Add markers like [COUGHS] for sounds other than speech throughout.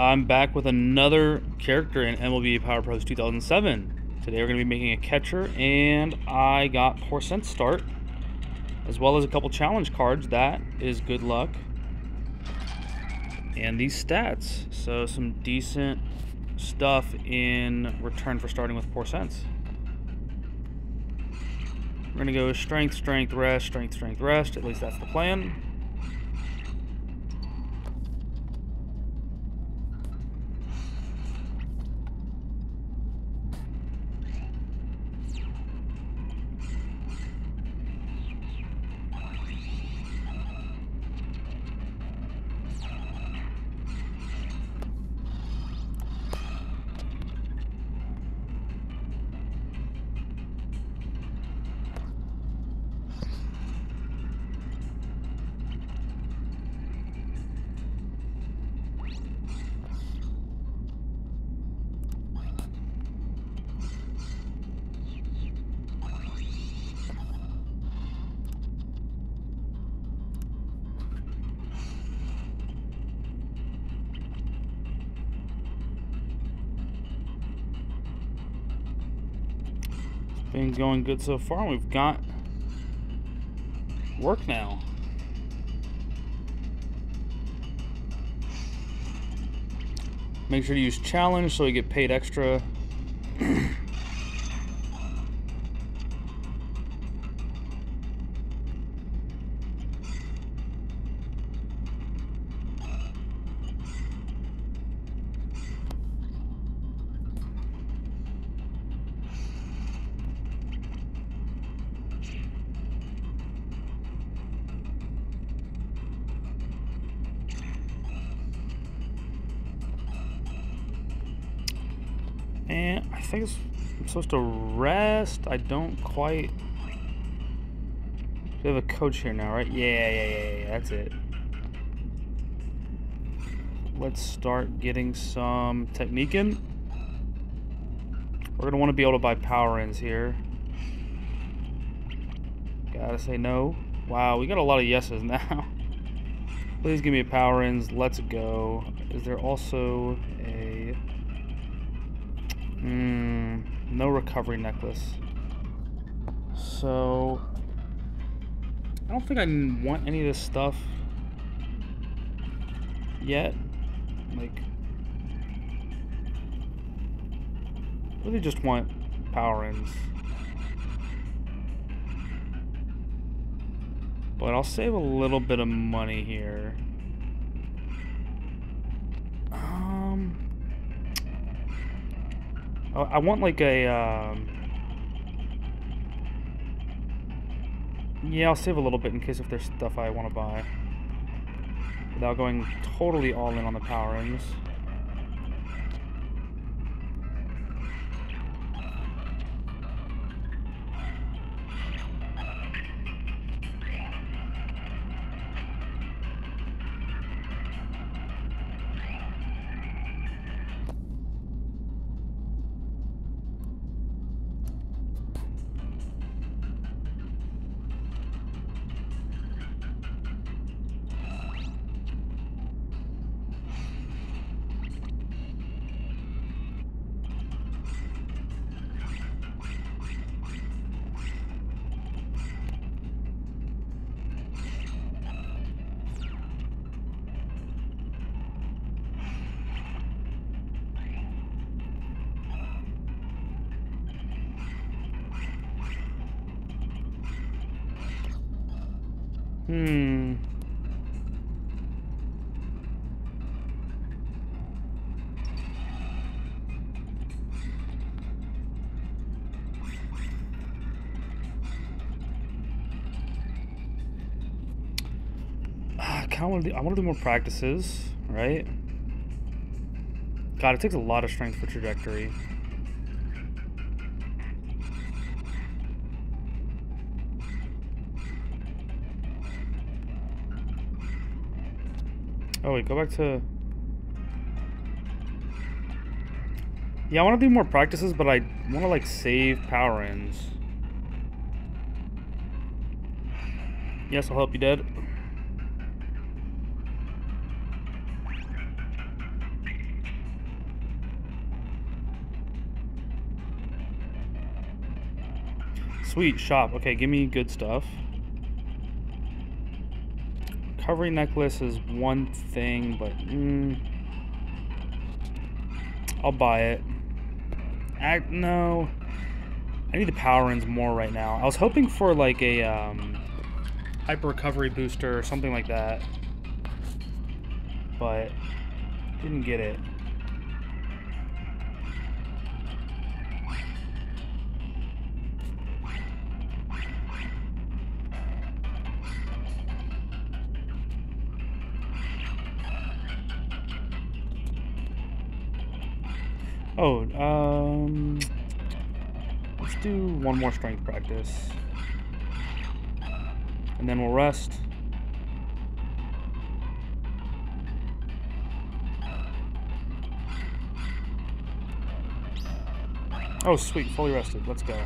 I'm back with another character in MLB Power Pros 2007. Today we're going to be making a catcher, and I got Poor Sense start, as well as a couple challenge cards. That is good luck. And these stats. So some decent stuff in return for starting with Poor Sense. We're going to go strength, strength, rest, strength, strength, rest. At least that's the plan. Going good so far. We've got work now. Make sure to use challenge so we get paid extra. [CLEARS THROAT] Think I'm supposed to rest. I don't quite. We have a coach here now, right? Yeah, yeah, yeah, yeah. That's it. Let's start getting some technique in. We're gonna want to be able to buy power ends here. Gotta say no. Wow, we got a lot of yeses [LAUGHS] now. Please give me a power ends. Let's go. Is there also a Hmm, no recovery necklace. So, I don't think I want any of this stuff yet. Like, really just want power ends. But I'll save a little bit of money here. Oh, I want like a, um... Yeah, I'll save a little bit in case if there's stuff I want to buy. Without going totally all in on the power ends. Hmm. I kind of want to do, I want to do more practices, right? God, it takes a lot of strength for trajectory. Oh wait, go back to... Yeah, I want to do more practices, but I want to like save power ends. Yes, I'll help you, Dad. Sweet, shop. Okay, give me good stuff. Recovery necklace is one thing, but... Mm, I'll buy it. I, no. I need the power ends more right now. I was hoping for like a um, hyper recovery booster or something like that. But didn't get it. Oh, um, let's do one more strength practice. And then we'll rest. Oh, sweet, fully rested. Let's go.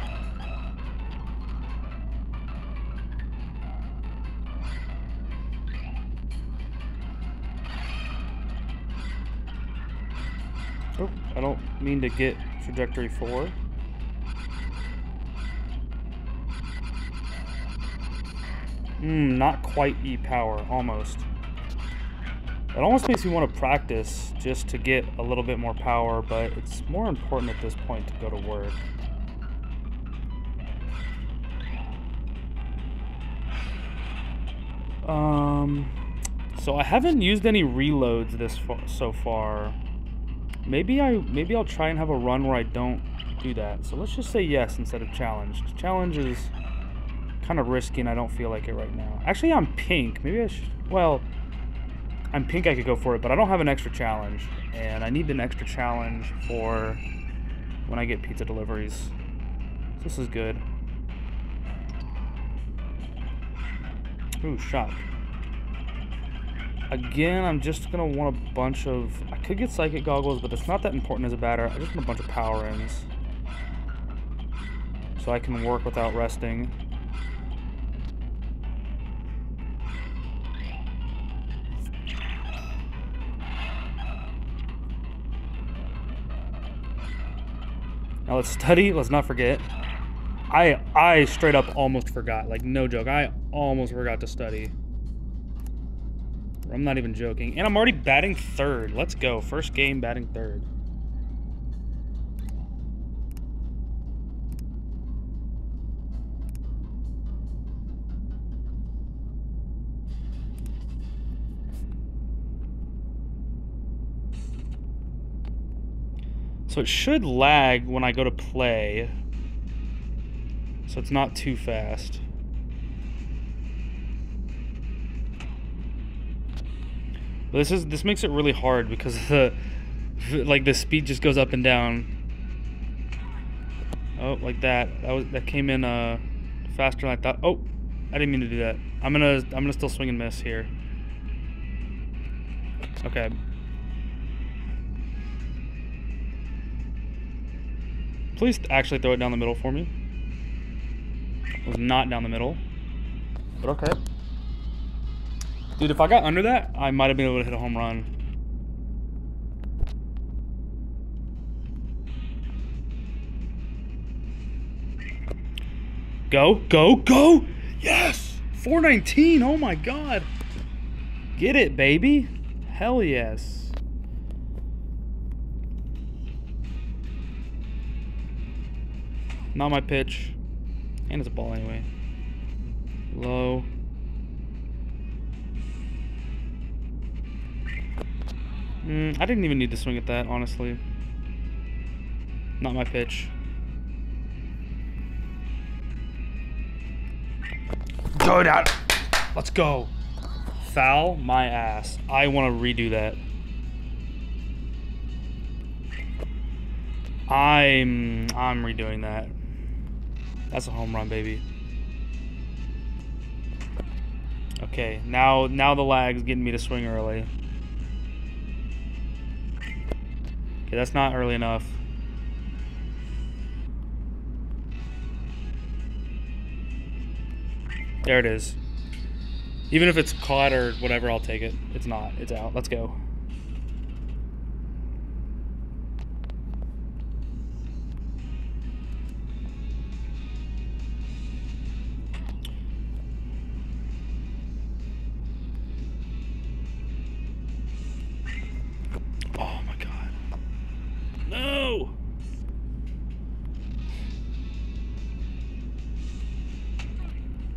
Mean to get trajectory 4. Hmm, not quite E-power, almost. It almost makes me want to practice just to get a little bit more power, but it's more important at this point to go to work. Um, so I haven't used any reloads this far, so far. Maybe I maybe I'll try and have a run where I don't do that. So let's just say yes instead of challenge. Challenge is kind of risky and I don't feel like it right now. Actually, I'm pink. Maybe I should. Well, I'm pink. I could go for it, but I don't have an extra challenge, and I need an extra challenge for when I get pizza deliveries. So this is good. Ooh, shot. Again, I'm just gonna want a bunch of... I could get Psychic Goggles, but it's not that important as a batter. I just want a bunch of power ends. So I can work without resting. Now let's study. Let's not forget. I I straight up almost forgot. Like, no joke. I almost forgot to study. I'm not even joking. And I'm already batting third. Let's go. First game batting third. So it should lag when I go to play. So it's not too fast. This is this makes it really hard because the [LAUGHS] like the speed just goes up and down. Oh, like that. That was that came in uh faster than I thought. Oh, I didn't mean to do that. I'm gonna I'm gonna still swing and miss here. Okay. Please actually throw it down the middle for me. It was not down the middle. But okay. Dude, if I got under that, I might have been able to hit a home run. Go, go, go! Yes! 419, oh my god! Get it, baby! Hell yes. Not my pitch. And it's a ball anyway. Low. Mm, I didn't even need to swing at that, honestly. Not my pitch. Go down. Let's go. Foul my ass. I want to redo that. I'm I'm redoing that. That's a home run, baby. Okay, now now the lag's getting me to swing early. Okay, that's not early enough. There it is. Even if it's caught or whatever, I'll take it. It's not. It's out. Let's go.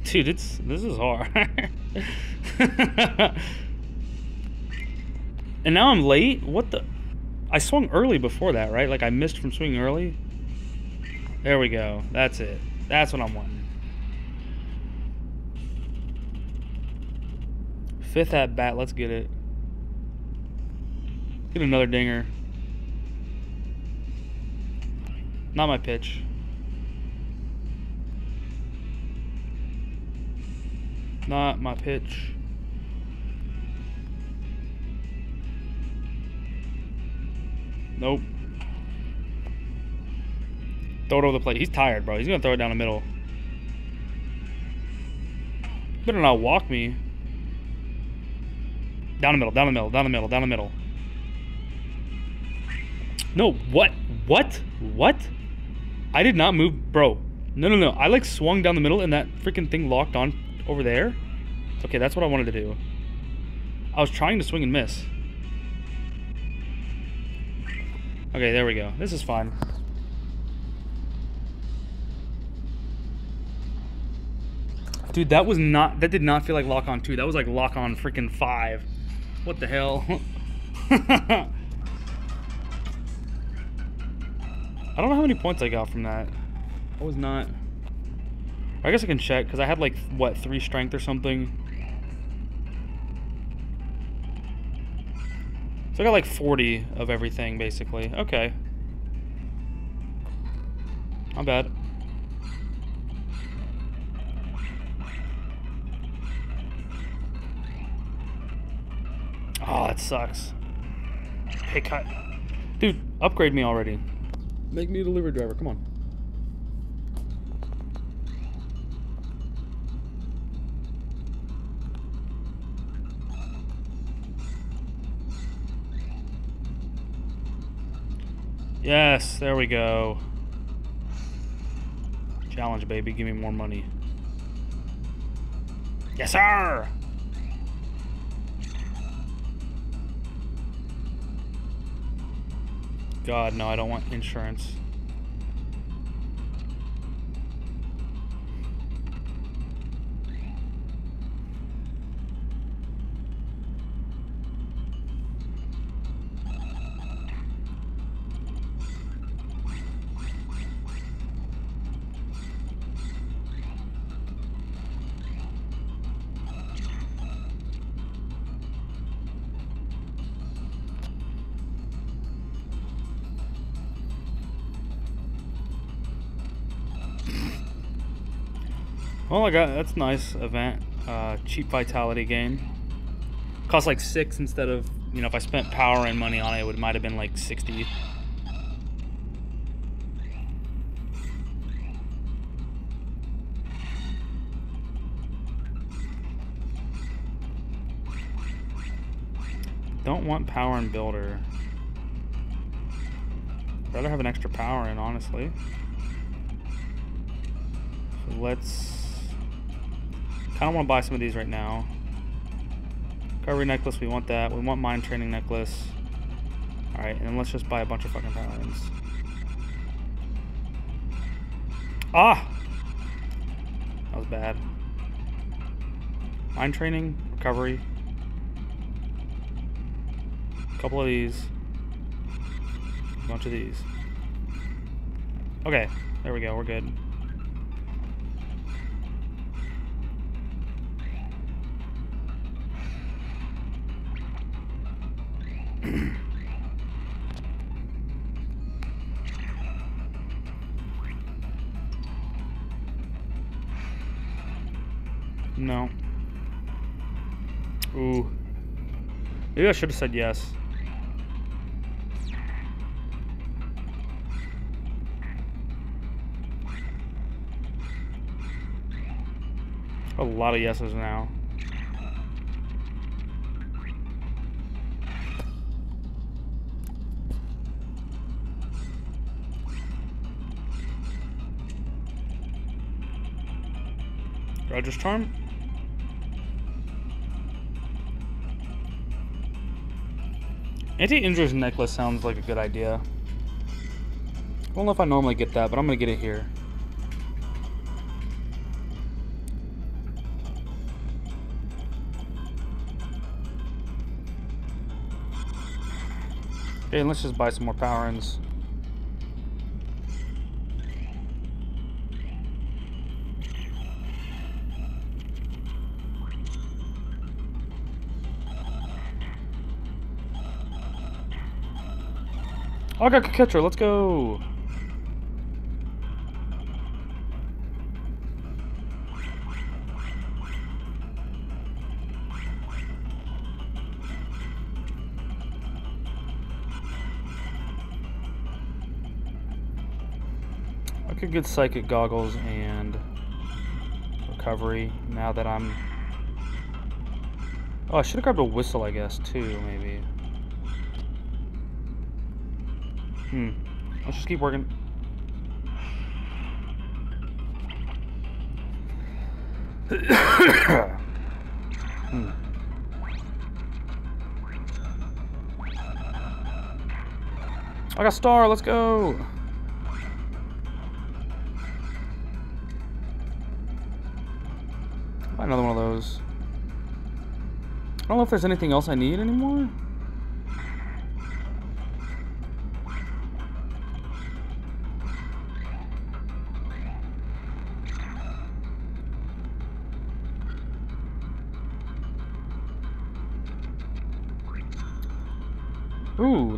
Dude, it's this is hard. [LAUGHS] and now I'm late? What the? I swung early before that, right? Like I missed from swinging early? There we go. That's it. That's what I'm wanting. Fifth at bat. Let's get it. Get another dinger. Not my pitch. Not my pitch. Nope. Throw it over the plate. He's tired, bro. He's gonna throw it down the middle. Better not walk me. Down the middle, down the middle, down the middle, down the middle. No, what? What? What? I did not move, bro. No, no, no. I like swung down the middle and that freaking thing locked on over there. Okay, that's what I wanted to do. I was trying to swing and miss. Okay, there we go. This is fine. Dude, that was not, that did not feel like lock on 2. That was like lock on freaking 5. What the hell? [LAUGHS] I don't know how many points I got from that. I was not... I guess I can check, because I had like, what, 3 strength or something? So I got like 40 of everything, basically. Okay. Not bad. Oh, that sucks. Hey, cut. Dude, upgrade me already. Make me a delivery driver, come on. Yes, there we go. Challenge, baby. Give me more money. Yes, sir! God, no, I don't want insurance. Well, I got that's nice event. Uh, cheap vitality gain. Cost like six instead of you know if I spent power and money on it, it would might have been like sixty. Don't want power and builder. Rather have an extra power in, honestly. So let's kind of want to buy some of these right now. Recovery necklace, we want that. We want mind training necklace. Alright, and let's just buy a bunch of fucking paladins. Ah! That was bad. Mind training, recovery. A couple of these. A bunch of these. Okay, there we go, we're good. Maybe I should have said yes. A lot of yeses now. Roger's Charm. Anti-injuries necklace sounds like a good idea. I don't know if I normally get that, but I'm going to get it here. Okay, let's just buy some more power-ins. Oh, I got Catcher, let's go! I could get Psychic Goggles and Recovery now that I'm... Oh, I should have grabbed a Whistle, I guess, too, maybe. Hmm. Let's just keep working. hmm. I got star, let's go! Buy another one of those. I don't know if there's anything else I need anymore.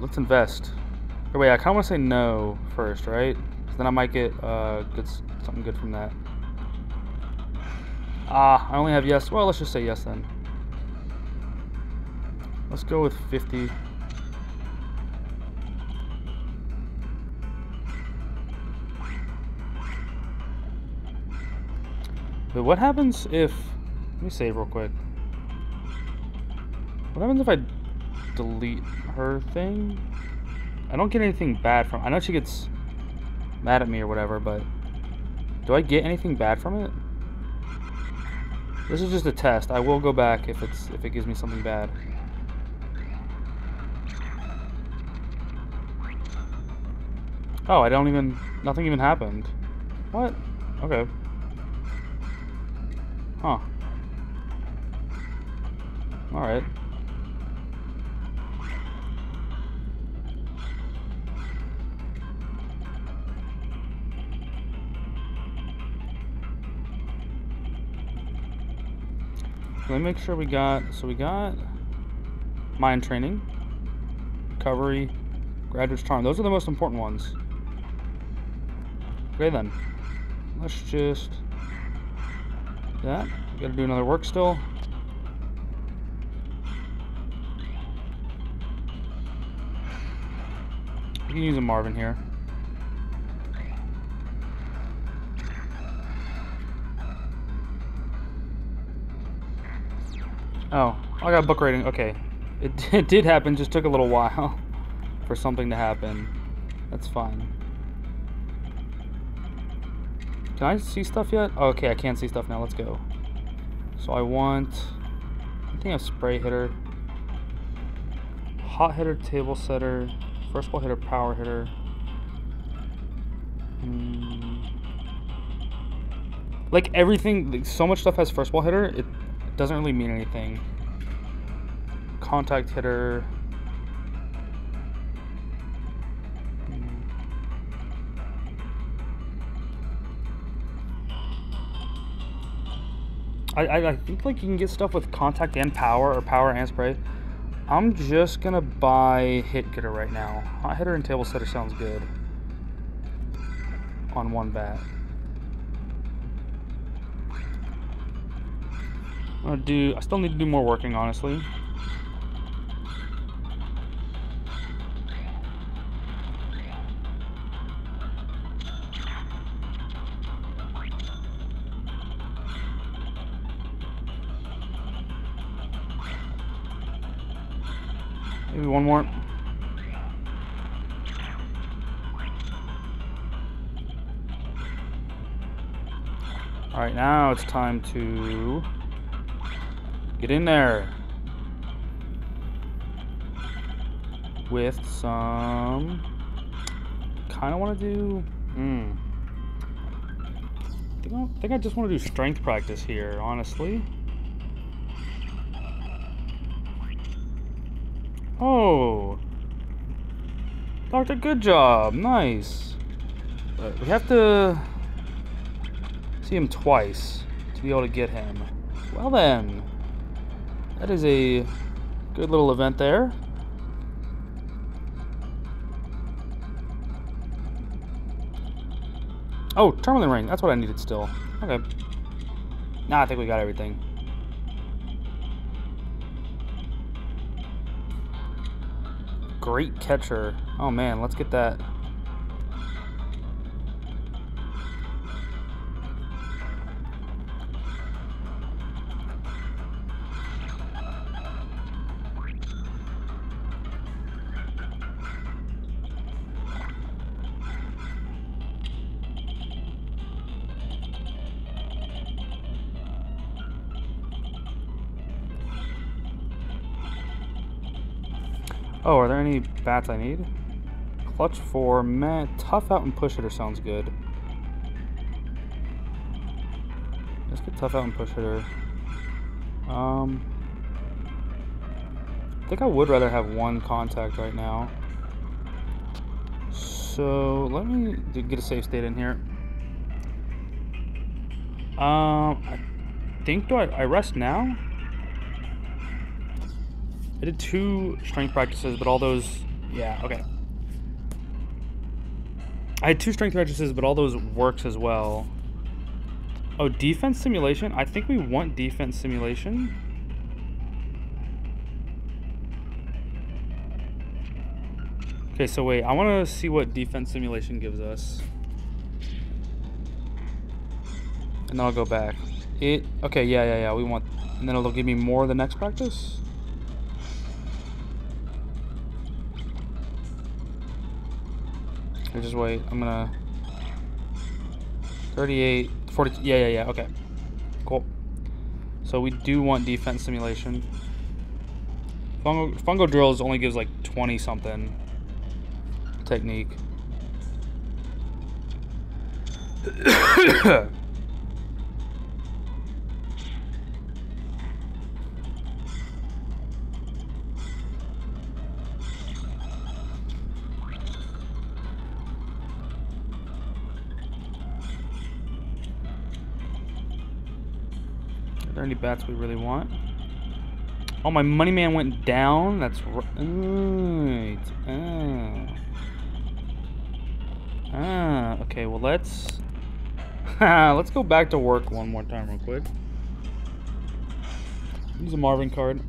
Let's invest. Oh, wait, I kind of want to say no first, right? then I might get uh, good, something good from that. Ah, I only have yes. Well, let's just say yes then. Let's go with 50. But what happens if... Let me save real quick. What happens if I delete her thing. I don't get anything bad from I know she gets mad at me or whatever, but do I get anything bad from it? This is just a test. I will go back if it's if it gives me something bad. Oh, I don't even nothing even happened. What? Okay. Huh. Alright. Let me make sure we got, so we got mind training, recovery, graduate's charm. Those are the most important ones. Okay then, let's just that. We gotta do another work still. We can use a Marvin here. Oh, I got book rating. Okay. It, [LAUGHS] it did happen, just took a little while [LAUGHS] for something to happen. That's fine. Can I see stuff yet? Oh, okay, I can't see stuff now. Let's go. So I want... I think have spray hitter. Hot hitter, table setter. First ball hitter, power hitter. Hmm. Like everything, like so much stuff has first ball hitter. It doesn't really mean anything. Contact hitter. I, I, think like you can get stuff with contact and power or power and spray. I'm just gonna buy hit getter right now. Hot hitter and table setter sounds good on one bat. I'm gonna do, I still need to do more working, honestly. Maybe one more. All right, now it's time to Get in there. With some... Kind of want to do... Hmm. I think, I just want to do strength practice here, honestly. Oh. Doctor, good job. Nice. But we have to see him twice to be able to get him. Well then, that is a good little event there. Oh, Tourmaline Ring. That's what I needed still. Okay. Nah, I think we got everything. Great catcher. Oh man, let's get that bats I need? Clutch 4, man, tough out and push hitter sounds good. Let's get tough out and push hitter. Um, I think I would rather have one contact right now. So let me get a safe state in here. Um, I think do I, I rest now? I did two strength practices, but all those, yeah, okay. I had two strength practices, but all those works as well. Oh, defense simulation? I think we want defense simulation. Okay, so wait, I want to see what defense simulation gives us. And then I'll go back. It, okay, yeah, yeah, yeah, we want, and then it'll give me more the next practice? Just wait. I'm gonna... 38, 40, yeah, yeah, yeah, okay. Cool. So we do want defense simulation. Fungo, fungo drills only gives like 20 something technique. There any bats we really want? Oh, my money man went down? That's right. Ah. ah, okay, well let's... [LAUGHS] let's go back to work one more time real quick. Use a Marvin card.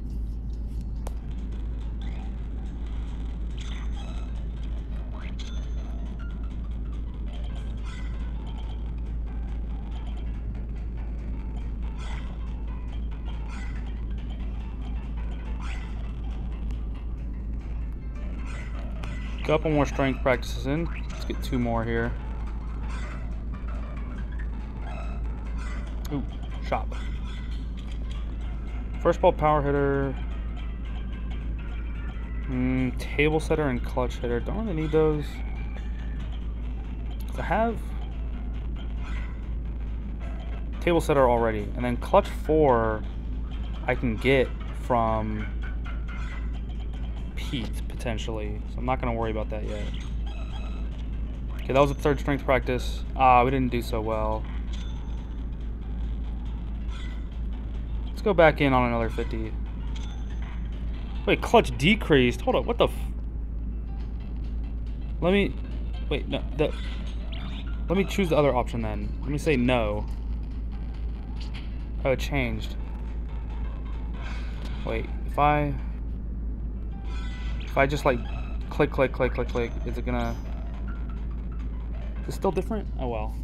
Couple more strength practices in. Let's get two more here. Ooh, shop. First ball power hitter. Mm, table setter and clutch hitter. Don't really need those. I have table setter already. And then clutch four I can get from Pete, potentially. So I'm not going to worry about that yet. Okay, that was a third strength practice. Ah, we didn't do so well. Let's go back in on another 50. Wait, clutch decreased. Hold up, what the Let me... Wait, no, the... Let me choose the other option then. Let me say no. Oh, it changed. Wait, if I... If I just like click, click, click, click, click, is it gonna... Is it still different? Oh well.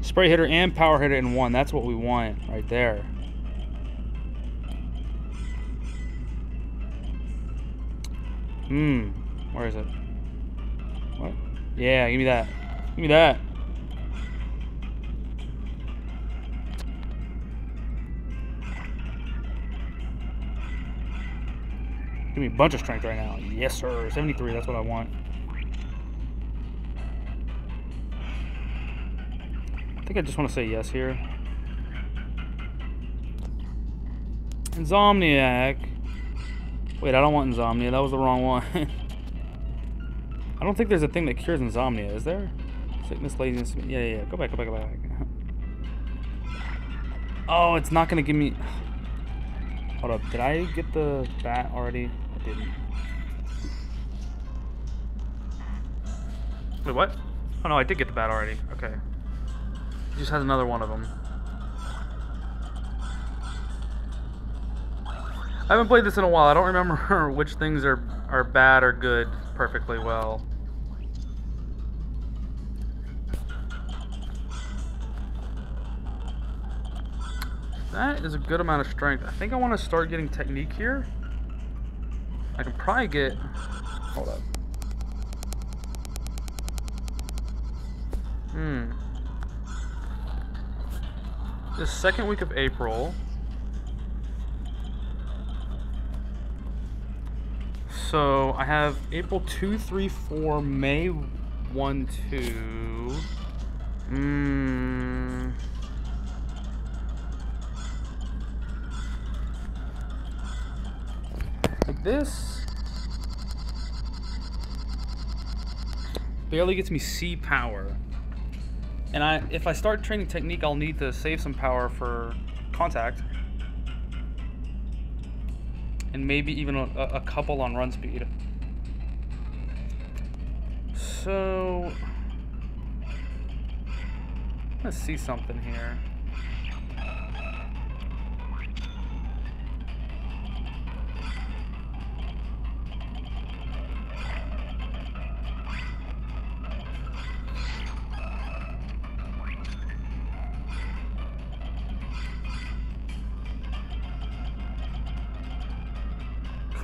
Spray hitter and power hitter in one. That's what we want right there. Hmm. Where is it? What? Yeah, give me that. Give me that. Give me a bunch of strength right now. Yes, sir. 73, that's what I want. I think I just want to say yes here. Insomniac. Wait, I don't want insomnia. That was the wrong one. [LAUGHS] I don't think there's a thing that cures insomnia, is there? Sickness, laziness. Yeah, yeah, yeah. Go back, go back, go back. Oh, it's not going to give me... Hold up. Did I get the bat already? Didn't. Wait, what? Oh, no, I did get the bat already. Okay. He just has another one of them. I haven't played this in a while. I don't remember [LAUGHS] which things are, are bad or good perfectly well. That is a good amount of strength. I think I want to start getting technique here. I can probably get... Hold up. Hmm. The second week of April. So I have April 2, 3, 4, May 1, 2. Hmm. This barely gets me C power. And I, if I start training technique, I'll need to save some power for contact. And maybe even a, a couple on run speed. So... Let's see something here.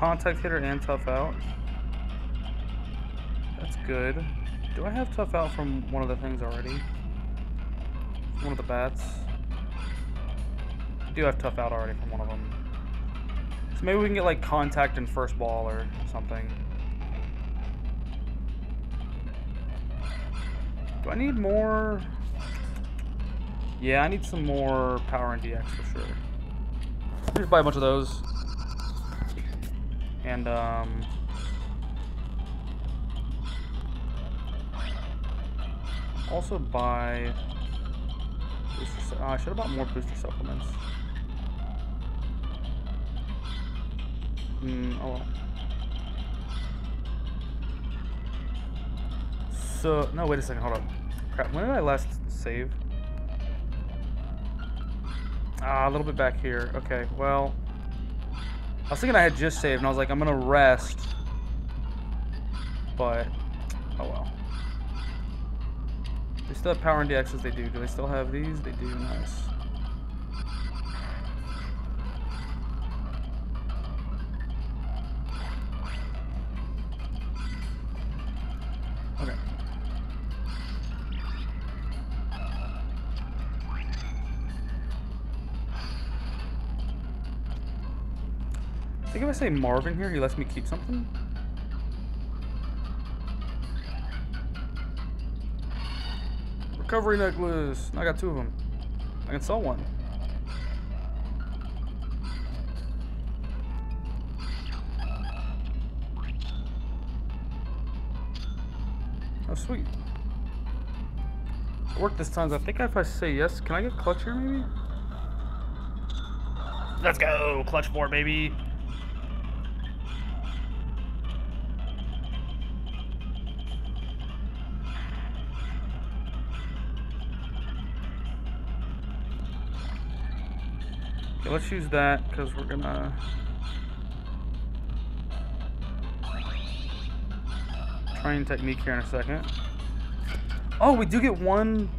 Contact hitter and tough out. That's good. Do I have tough out from one of the things already? One of the bats? I do have tough out already from one of them. So maybe we can get like contact and first ball or something. Do I need more? Yeah, I need some more power and DX for sure. Just buy a bunch of those. And, um... Also buy... Booster, oh, I should have bought more booster supplements. Hmm, oh well. So, no, wait a second, hold on. Crap, when did I last save? Ah, a little bit back here. Okay, well... I was thinking I had just saved, and I was like, I'm gonna rest. But, oh well. They still have power and DXs, they do. Do they still have these? They do, nice. Say Marvin here, he lets me keep something? Recovery necklace. I got two of them. I can sell one. Oh, sweet. Work this time. I think if I say yes, can I get clutch here maybe? Let's go! Clutch four, baby! Let's use that because we're gonna train technique here in a second. Oh, we do get one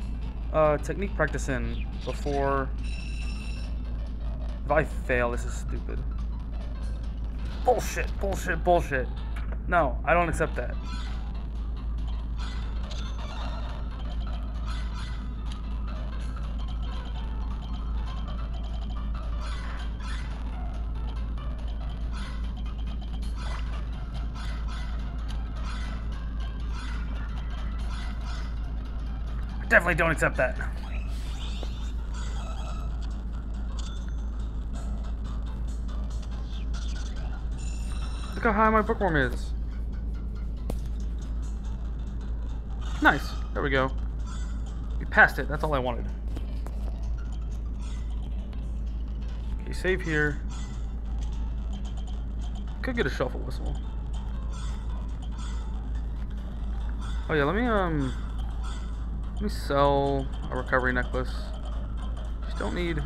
uh, technique practice in before. If I fail, this is stupid. Bullshit, bullshit, bullshit. No, I don't accept that. Definitely don't accept that. Look how high my bookworm is. Nice. There we go. We passed it. That's all I wanted. Okay, save here. Could get a shuffle whistle. Oh yeah, let me um let me sell a recovery necklace. Just don't need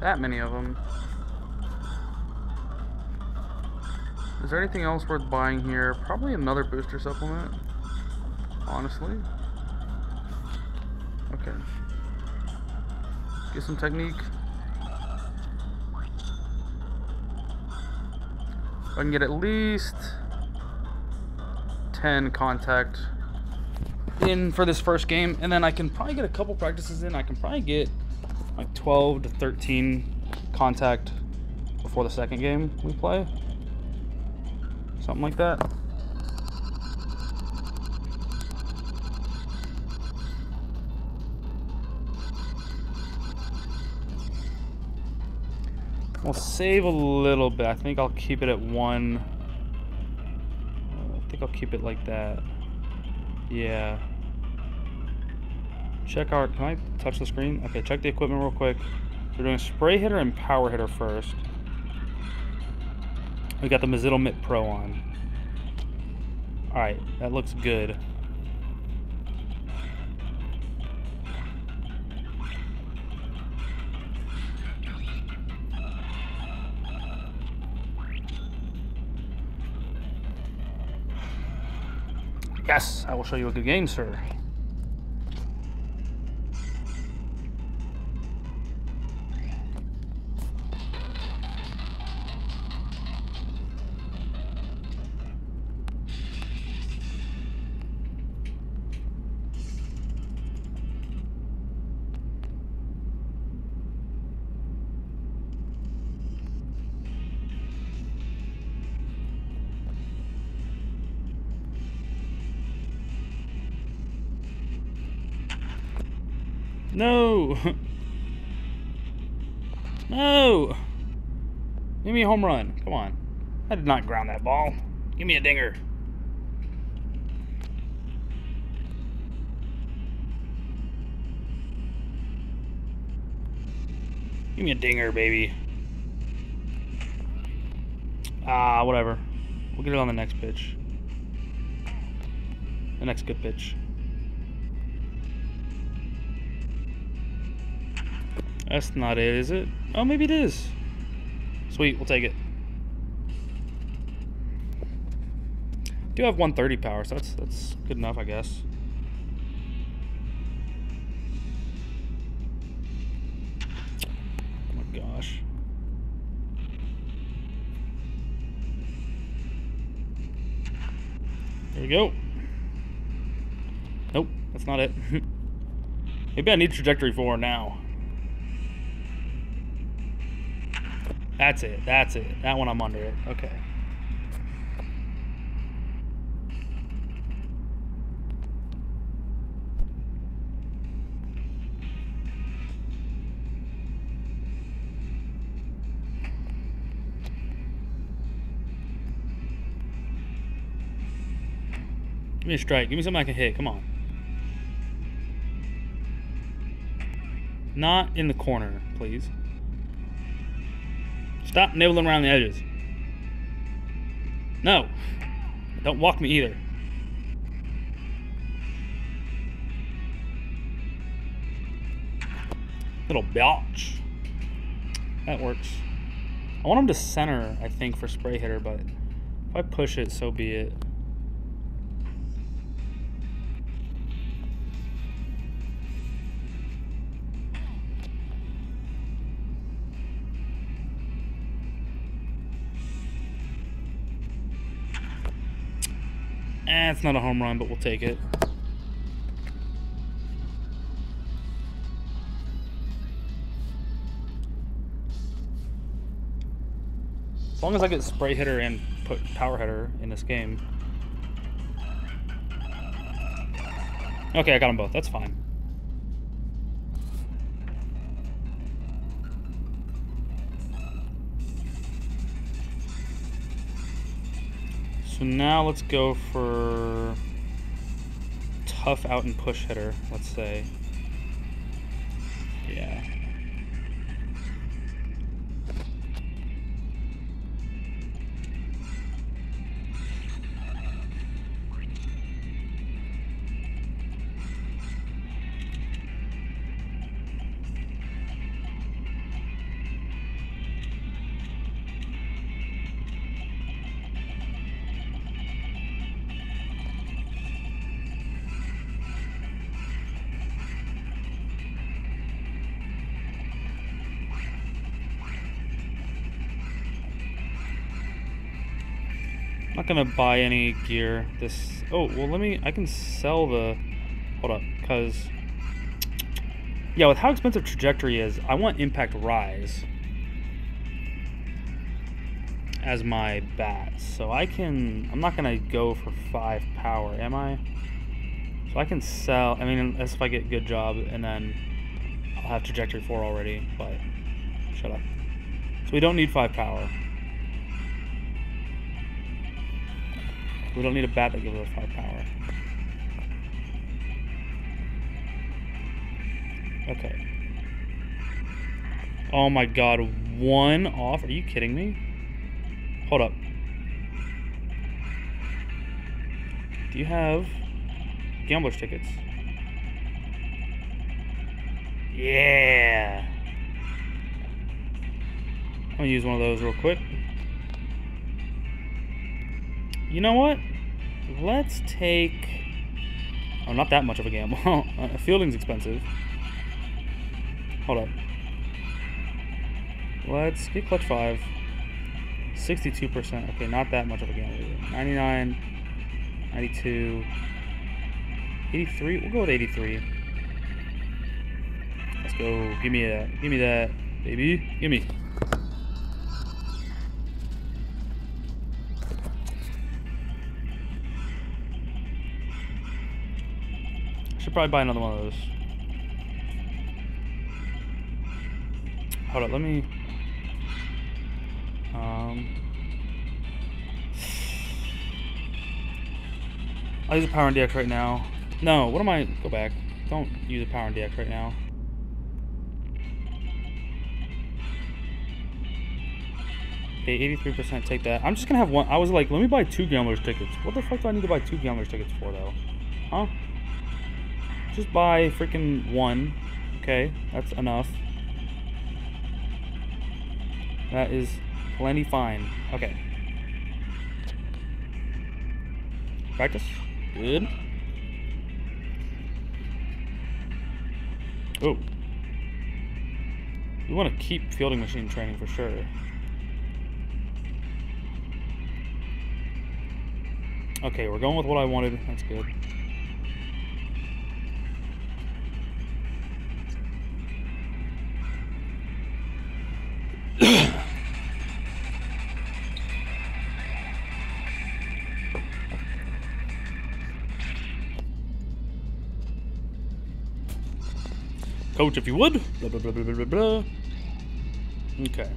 that many of them. Is there anything else worth buying here? Probably another booster supplement. Honestly. Okay. Get some technique. I can get at least 10 contact in for this first game, and then I can probably get a couple practices in. I can probably get like 12 to 13 contact before the second game we play. Something like that. We'll save a little bit. I think I'll keep it at one. Uh, I think I'll keep it like that. Yeah. Check our, can I touch the screen? Okay, check the equipment real quick. We're doing spray hitter and power hitter first. We got the Mazitto Mitt Pro on. Alright, that looks good. Yes, I will show you a good game, sir. No! no! Give me a home run. Come on. I did not ground that ball. Give me a dinger. Give me a dinger, baby. Ah, whatever. We'll get it on the next pitch. The next good pitch. That's not it, is it? Oh, maybe it is. Sweet, we'll take it. Do have 130 power, so that's that's good enough, I guess. Oh my gosh. There we go. Nope, that's not it. [LAUGHS] Maybe I need trajectory 4 now. That's it. That's it. That one I'm under it. Okay. Give me a strike. Give me something I can hit. Come on. Not in the corner, please. Stop nibbling around the edges. No. Don't walk me either. Little belch. That works. I want him to center, I think, for spray hitter, but if I push it, so be it. Eh, it's not a home run, but we'll take it. As long as I get spray hitter and put power hitter in this game. Okay, I got them both. That's fine. So now let's go for tough out and push hitter, let's say. Yeah. Gonna buy any gear. This. Oh well, let me. I can sell the. Hold up, cause. Yeah, with how expensive trajectory is, I want impact rise as my bat. So I can. I'm not gonna go for five power, am I? So I can sell. I mean, unless if I get good job, and then I'll have trajectory four already. But shut up. So we don't need five power. We don't need a bat that gives us high power. Okay. Oh my god, one off? Are you kidding me? Hold up. Do you have gambler's tickets? Yeah! I'm gonna use one of those real quick. You know what? Let's take... Oh, not that much of a gamble. [LAUGHS] uh, fielding's expensive. Hold up. Let's get clutch 5. 62%. Okay, not that much of a gamble. 99, 92, 83. We'll go with 83. Let's go. Give me that. Give me that, baby. Give me. Probably buy another one of those. Hold up, let me... Um... I'll use a power and DX right now. No, what am I... Go back. Don't use a power and DX right now. Okay, 83% take that. I'm just gonna have one. I was like, let me buy two Gambler's tickets. What the fuck do I need to buy two Gambler's tickets for, though? Huh? Just buy freaking one. Okay, that's enough. That is plenty fine. Okay. Practice. Good. Oh. We want to keep fielding machine training for sure. Okay, we're going with what I wanted. That's good. Coach, if you would. Blah, blah, blah, blah, blah, blah. Okay.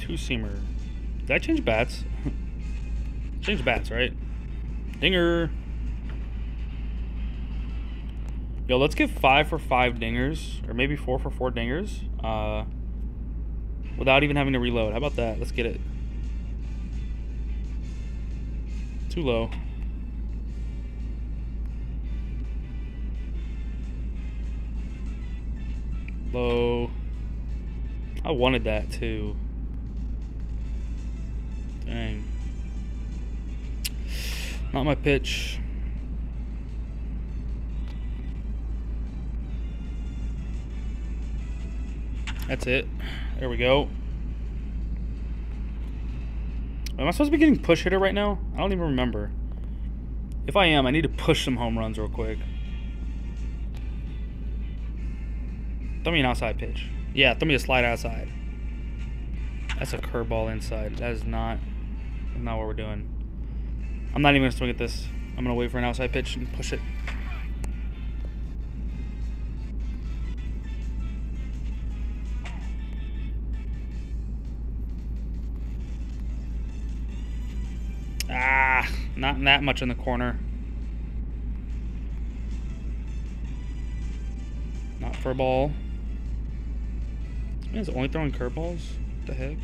Two-seamer. Did I change bats? [LAUGHS] change bats, right? Dinger. Yo, let's get five for five dingers, or maybe four for four dingers, uh, without even having to reload. How about that? Let's get it. Too low. Low. I wanted that too. Dang. Not my pitch. That's it. There we go. Am I supposed to be getting push hitter right now? I don't even remember. If I am, I need to push some home runs real quick. Throw me an outside pitch. Yeah, throw me a slide outside. That's a curveball inside. That is not, not what we're doing. I'm not even going to swing at this. I'm going to wait for an outside pitch and push it. Not that much in the corner. Not for a ball. This man's only throwing curveballs? What the heck?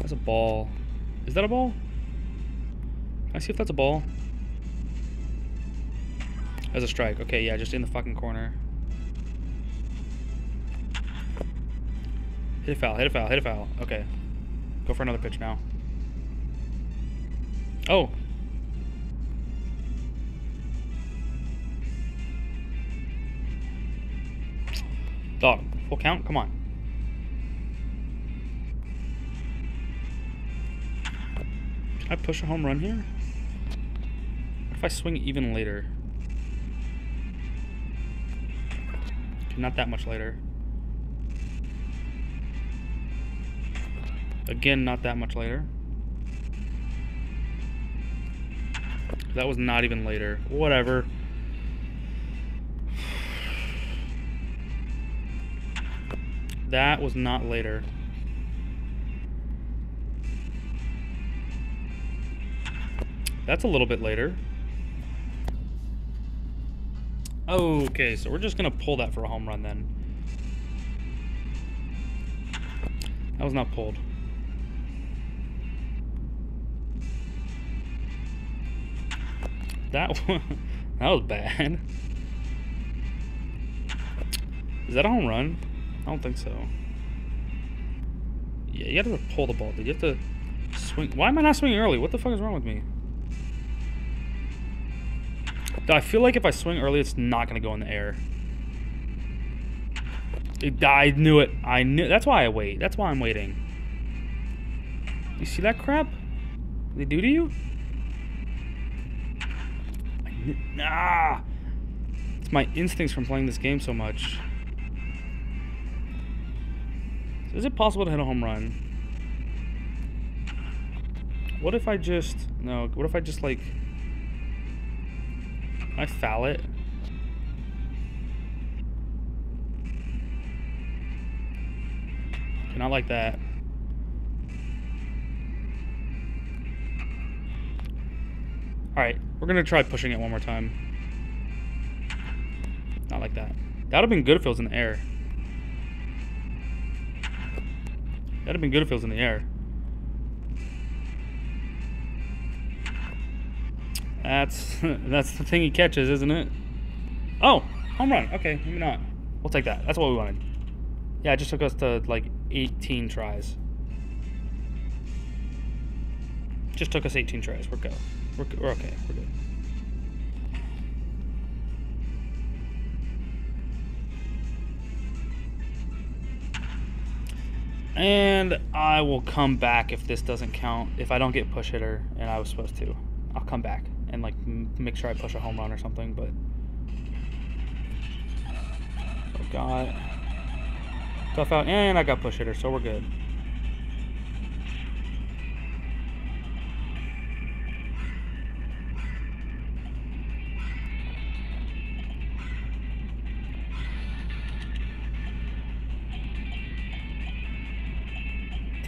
That's a ball. Is that a ball? Can I see if that's a ball? That's a strike. Okay, yeah, just in the fucking corner. Hit a foul, hit a foul, hit a foul. Okay. Go for another pitch now. Oh. Dog. Full count? Come on. Can I push a home run here? What if I swing even later? Okay, not that much later. Again, not that much later. That was not even later. Whatever. That was not later. That's a little bit later. Okay, so we're just going to pull that for a home run then. That was not pulled. That [LAUGHS] that was bad. Is that a home run? I don't think so. Yeah, you to pull the ball. Dude. You have to swing. Why am I not swinging early? What the fuck is wrong with me? I feel like if I swing early, it's not going to go in the air. It, I knew it. I knew. That's why I wait. That's why I'm waiting. You see that crap? They do to you? Nah. It's my instincts from playing this game so much. Is it possible to hit a home run? What if I just... No, what if I just, like... I foul it? Not like that. Alright, we're gonna try pushing it one more time. Not like that. That would have been good if it was in the air. That'd have been good if it was in the air. That's [LAUGHS] that's the thing he catches, isn't it? Oh, home run. Okay, maybe not. We'll take that. That's what we wanted. Yeah, it just took us to like 18 tries. Just took us 18 tries. We're go. We're, we're okay. We're good. And I will come back if this doesn't count. If I don't get push hitter, and I was supposed to, I'll come back and like make sure I push a home run or something. But oh got tough out, and I got push hitter, so we're good.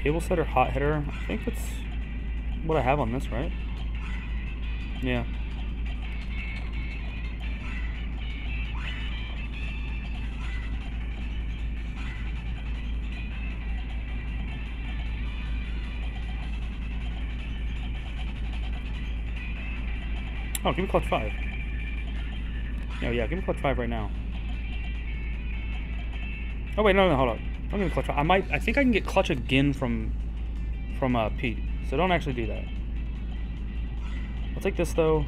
Table setter, hot hitter. I think that's what I have on this, right? Yeah. Oh, give me clutch five. No, yeah, give me clutch five right now. Oh wait, no, no, hold on. I'm gonna clutch. I might. I think I can get clutch again from from uh, Pete. So don't actually do that. I'll take this though.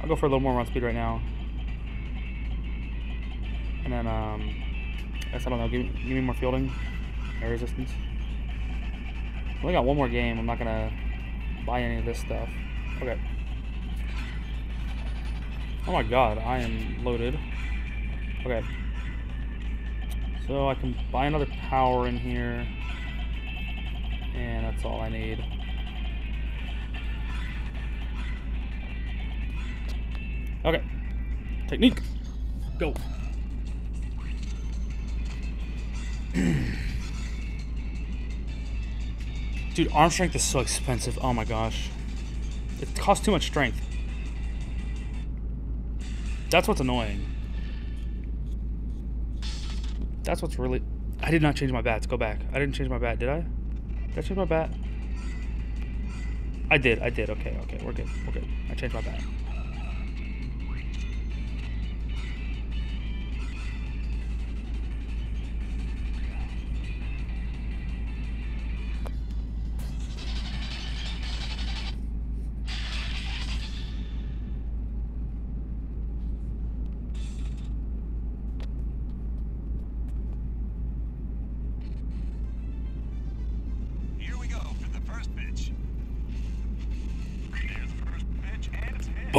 I'll go for a little more run speed right now. And then um, I guess I don't know. Give, give me more fielding, air resistance. I only got one more game. I'm not gonna buy any of this stuff. Okay. Oh my god, I am loaded. Okay. So I can buy another power in here. And that's all I need. Okay. Technique. Go. [CLEARS THROAT] Dude, arm strength is so expensive. Oh my gosh. It costs too much strength. That's what's annoying. That's what's really... I did not change my bats. Go back. I didn't change my bat, did I? Did I change my bat? I did. I did. Okay, okay. We're good. We're good. I changed my bat.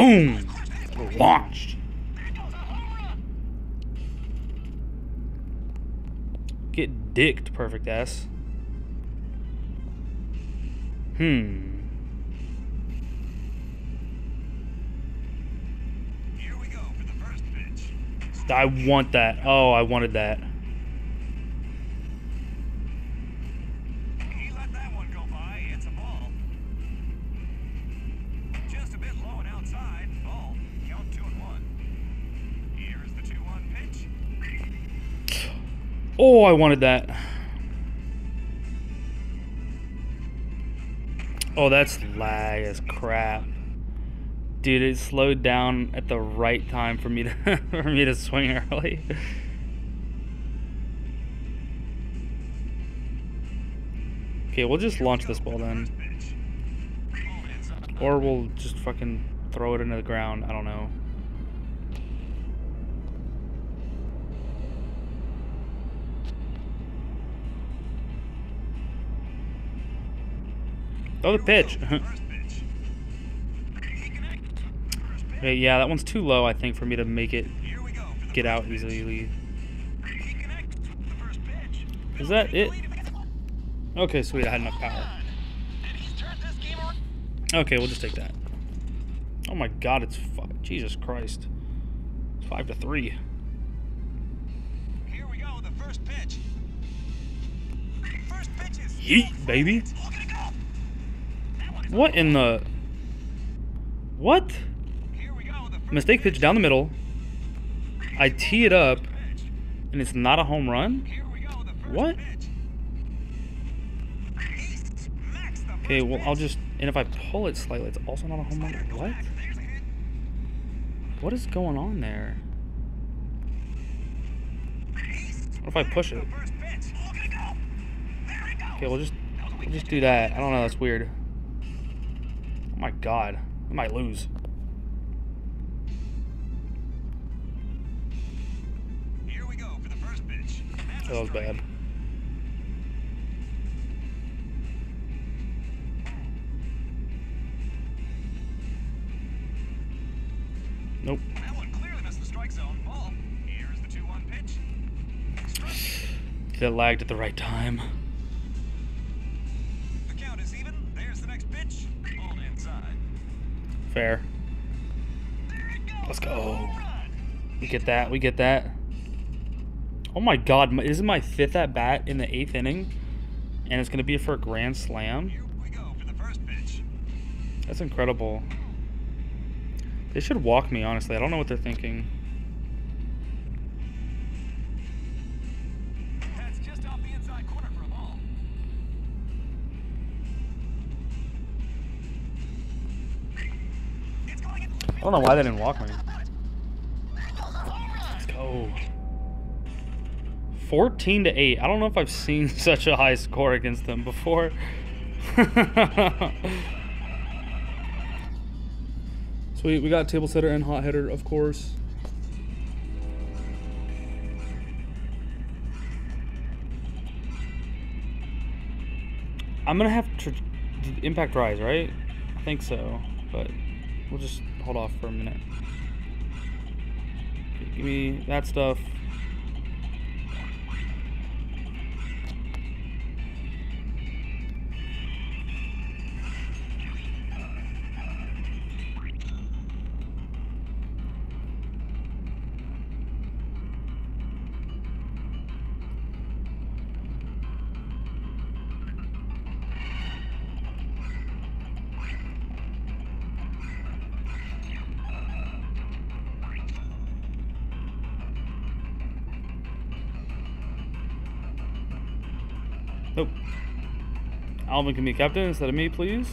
Boom! We're launched. Get dicked, perfect ass. Hmm. Here we go for the first pitch. I want that. Oh, I wanted that. Oh, I wanted that. Oh, that's lag as crap. Dude, it slowed down at the right time for me to [LAUGHS] for me to swing early. Okay, we'll just launch this ball then. Or we'll just fucking throw it into the ground. I don't know. Throw the pitch. First pitch. He connects. First pitch. Okay, yeah, that one's too low, I think, for me to make it Here we go for the get out easily. He connects. The first pitch. Is that it? Okay, sweet. I had enough power. And he's turned this game around. Okay, we'll just take that. Oh my god, it's Jesus Christ. It's five to three. Here we go, the first pitch. First pitch Yeet, baby. Look at it go. That one is What in the? What? Mistake pitch down the middle. I tee it up, and it's not a home run. What? Okay, well I'll just and if I pull it slightly, it's also not a home run. What? What is going on there? What if I push it? Okay, we'll just we'll just do that. I don't know. That's weird. My god, I might lose. Here we go for the first pitch. That was bad. Nope. That one clearly missed the strike zone. Ball. Here's the 2-1 pitch. [SIGHS] Strike. It lagged at the right time. Fair. There it goes. Let's go. We get that. We get that. Oh my god, this is my fifth at bat in the eighth inning, and it's gonna be for a grand slam. Here we go for the first pitch. That's incredible. They should walk me, honestly. I don't know what they're thinking. I don't know why they didn't walk me. Let's go. 14 to 8. I don't know if I've seen [LAUGHS] such a high score against them before. [LAUGHS] Sweet, we got table setter and hot hitter, of course. I'm gonna have to impact rise, right? I think so, but we'll just hold off for a minute. Give me that stuff. Alvin can be captain instead of me, please.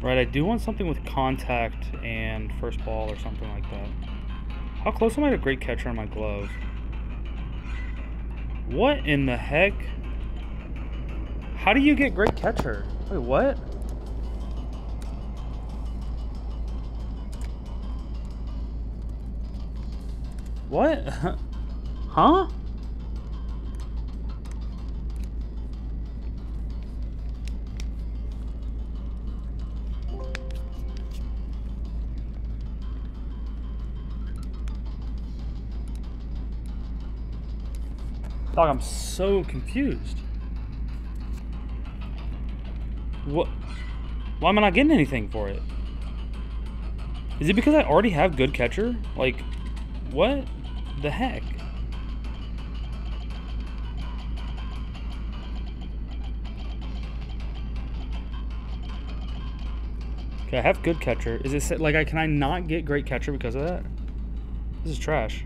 Right, I do want something with contact and first ball or something like that. How close am I to great catcher on my glove? What in the heck? How do you get great catcher? Wait, what? What? [LAUGHS] huh? Dog, I'm so confused. What? Why am I not getting anything for it? Is it because I already have good catcher? Like, what the heck? Okay, I have good catcher. Is it like I can I not get great catcher because of that? This is trash.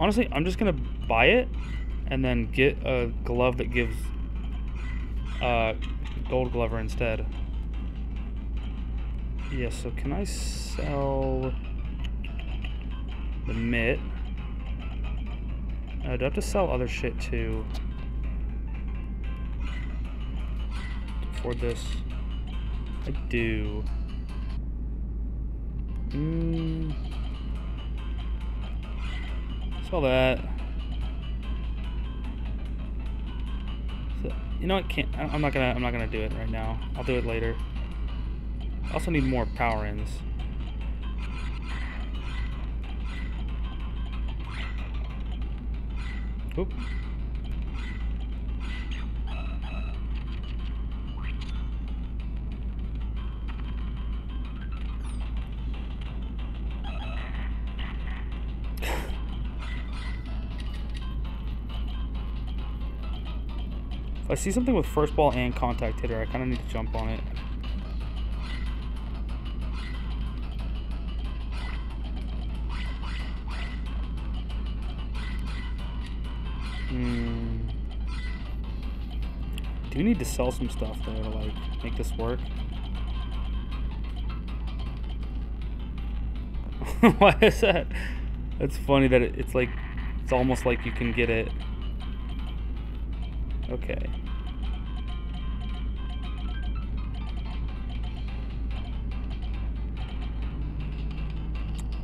Honestly, I'm just gonna buy it and then get a glove that gives uh, gold glover instead. Yeah, so can I sell the mitt? Uh, do I have to sell other shit too? For this? I do. Mm. Sell that. So, you know what? Can't. I'm not gonna. I'm not gonna do it right now. I'll do it later. I also need more power ends. Oop. I see something with first ball and contact hitter, I kind of need to jump on it. Hmm. Do you need to sell some stuff though to like make this work? [LAUGHS] Why is that? That's funny that it, it's like it's almost like you can get it. Okay.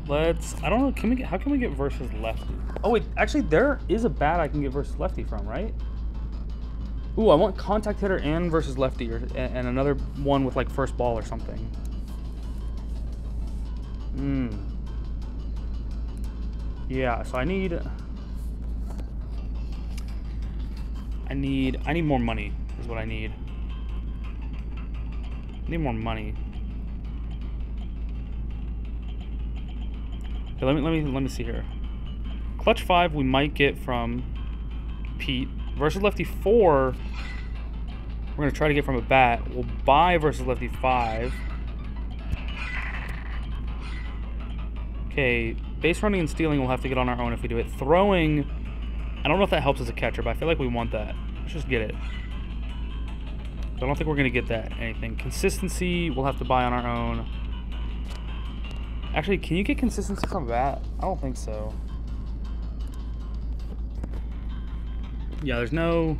Let's. I don't know. Can we get? How can we get versus lefty? Oh wait, actually, there is a bat I can get versus lefty from, right? Ooh, I want contact hitter and versus lefty, or and another one with like first ball or something. Hmm. Yeah. So I need. I need. I need more money. Is what I need. I need more money. Okay, let me let me let me see here. Clutch five we might get from Pete versus lefty four. We're gonna try to get from a bat. We'll buy versus lefty five. Okay, base running and stealing we'll have to get on our own if we do it. Throwing, I don't know if that helps as a catcher, but I feel like we want that. Let's just get it. I don't think we're gonna get that anything. Consistency we'll have to buy on our own. Actually, can you get consistency from that? I don't think so. Yeah, there's no.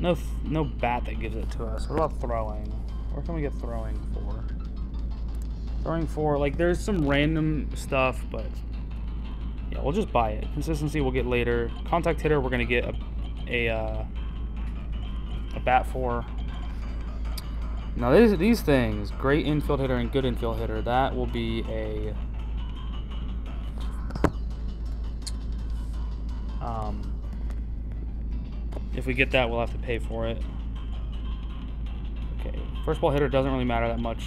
No, no bat that gives it to us. What about throwing? Where can we get throwing for? Throwing for like there's some random stuff, but yeah, we'll just buy it. Consistency we'll get later. Contact hitter we're gonna get a a uh, a bat for. Now these these things, great infield hitter and good infield hitter, that will be a um if we get that we'll have to pay for it. Okay, first ball hitter doesn't really matter that much.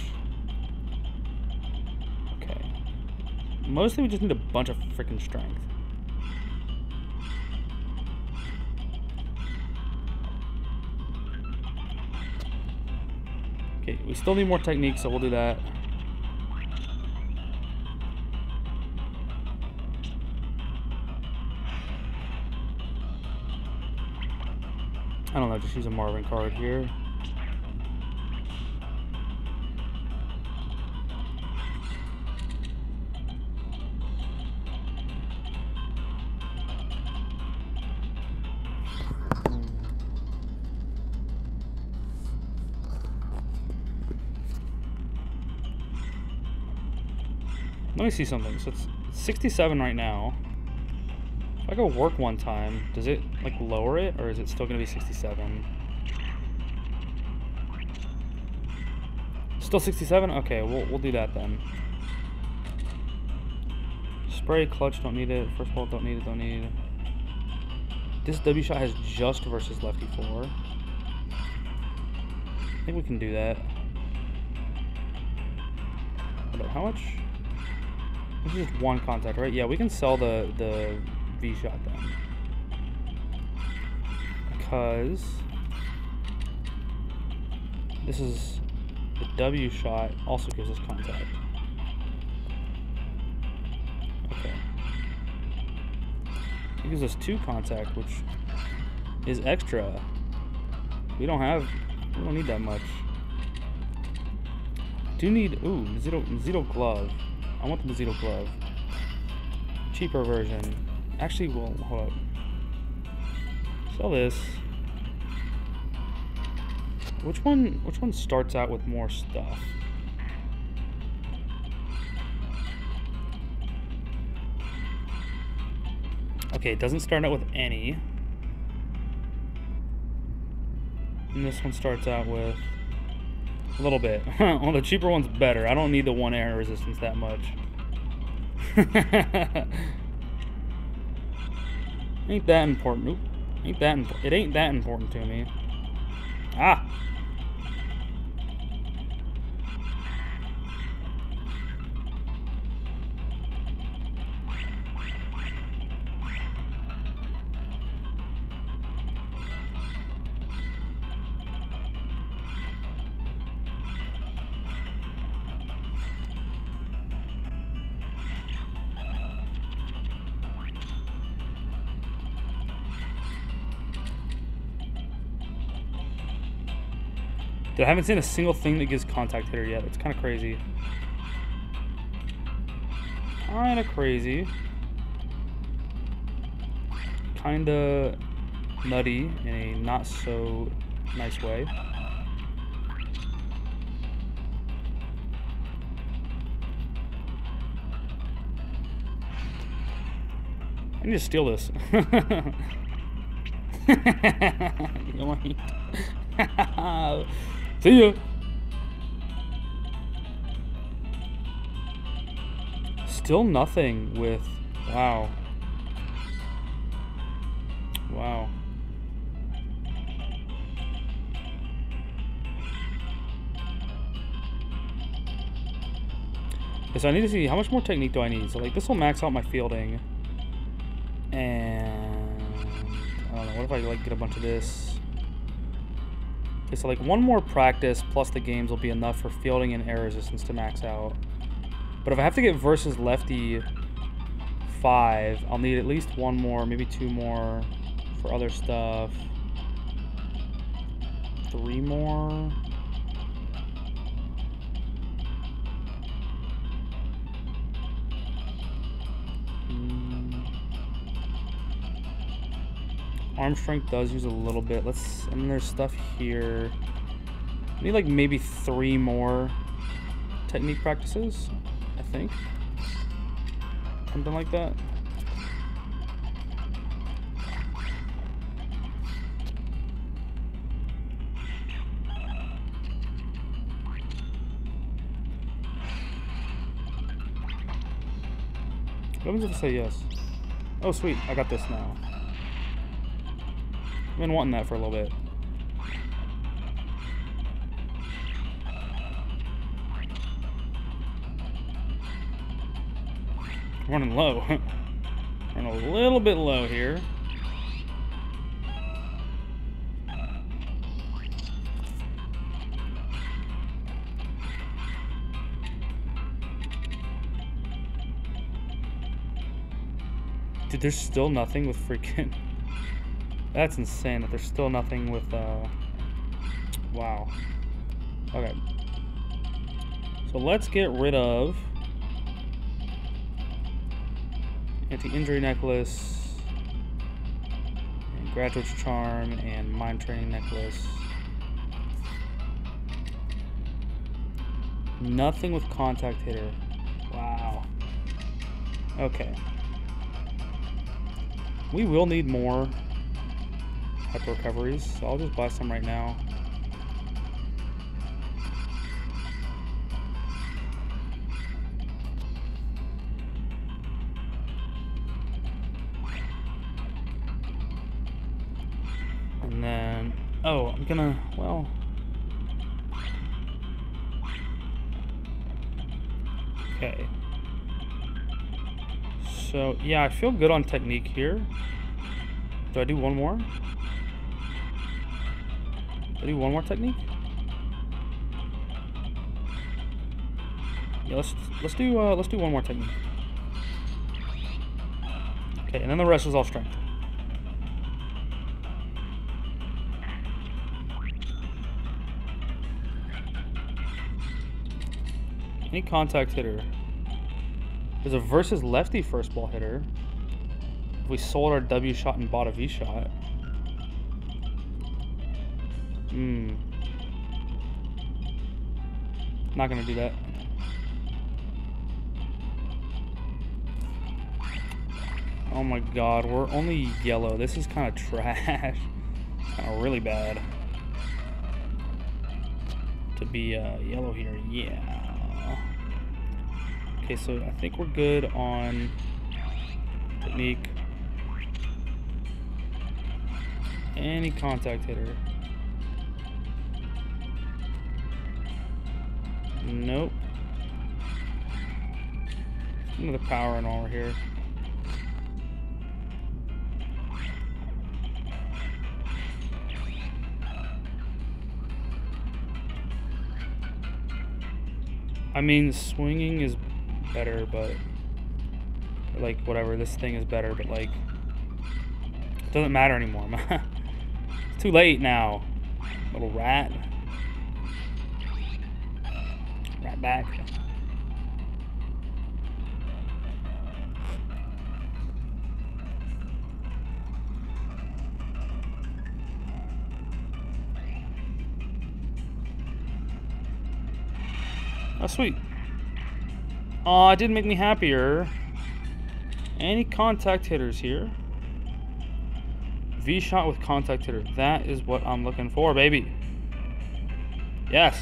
Okay. Mostly we just need a bunch of freaking strength. We still need more technique, so we'll do that. I don't know, just use a Marvin card here. Let me see something. So it's 67 right now. If I go work one time, does it like lower it or is it still gonna be 67? Still 67? Okay, we'll, we'll do that then. Spray, clutch, don't need it. First ball, don't need it, don't need it. This W shot has just versus lefty four. I think we can do that. How much? This is just one contact, right? Yeah, we can sell the the V shot then. Because this is the W shot also gives us contact. Okay. It gives us two contact, which is extra. We don't have we don't need that much. Do need ooh, zero zero glove. I want the Zito glove. Cheaper version. Actually, well, hold up. Sell this. Which one? Which one starts out with more stuff? Okay, it doesn't start out with any. And this one starts out with a little bit. [LAUGHS] well, the cheaper one's better. I don't need the one air resistance that much. [LAUGHS] ain't that important. Oop. Ain't that important. It ain't that important to me. Ah! Dude, I haven't seen a single thing that gives contact hitter yet. It's kind of crazy. Kind of crazy. Kind of nutty in a not so nice way. I need to steal this. [LAUGHS] [LAUGHS] [LAUGHS] See ya. Still nothing with. Wow. Wow. So I need to see how much more technique do I need. So like this will max out my fielding. And I don't know, what if I like get a bunch of this? Okay, so like one more practice plus the games will be enough for fielding and air resistance to max out. But if I have to get versus lefty five, I'll need at least one more, maybe two more for other stuff. Three more. Arm strength does use a little bit. Let's, and there's stuff here. I need like maybe three more technique practices, I think. Something like that. What happens if I say yes? Oh, sweet. I got this now. I've been wanting that for a little bit. Running low. [LAUGHS] Running a little bit low here. Dude, there's still nothing with freaking... That's insane that there's still nothing with, uh... Wow. Okay. So let's get rid of... Anti-injury necklace... And graduate's charm and mind training necklace. Nothing with contact hitter. Wow. Okay. We will need more hyper recoveries, so I'll just buy some right now. And then, oh, I'm gonna, well, okay. So, yeah, I feel good on technique here. Do I do one more? I do one more technique? Yeah, let's let's do uh, let's do one more technique. Okay, and then the rest is all strength. Any contact hitter. There's a versus lefty first ball hitter. If we sold our W shot and bought a V shot. Hmm. Not gonna do that. Oh my god, we're only yellow. This is kind of trash. [LAUGHS] kind of really bad. To be uh, yellow here, yeah. Okay, so I think we're good on technique. Any contact hitter. Nope. Another power and all here. I mean, swinging is better, but like whatever, this thing is better, but like it doesn't matter anymore. [LAUGHS] it's too late now. Little rat. Back. Oh, sweet. Aw, oh, it didn't make me happier. Any contact hitters here? V shot with contact hitter. That is what I'm looking for, baby. Yes.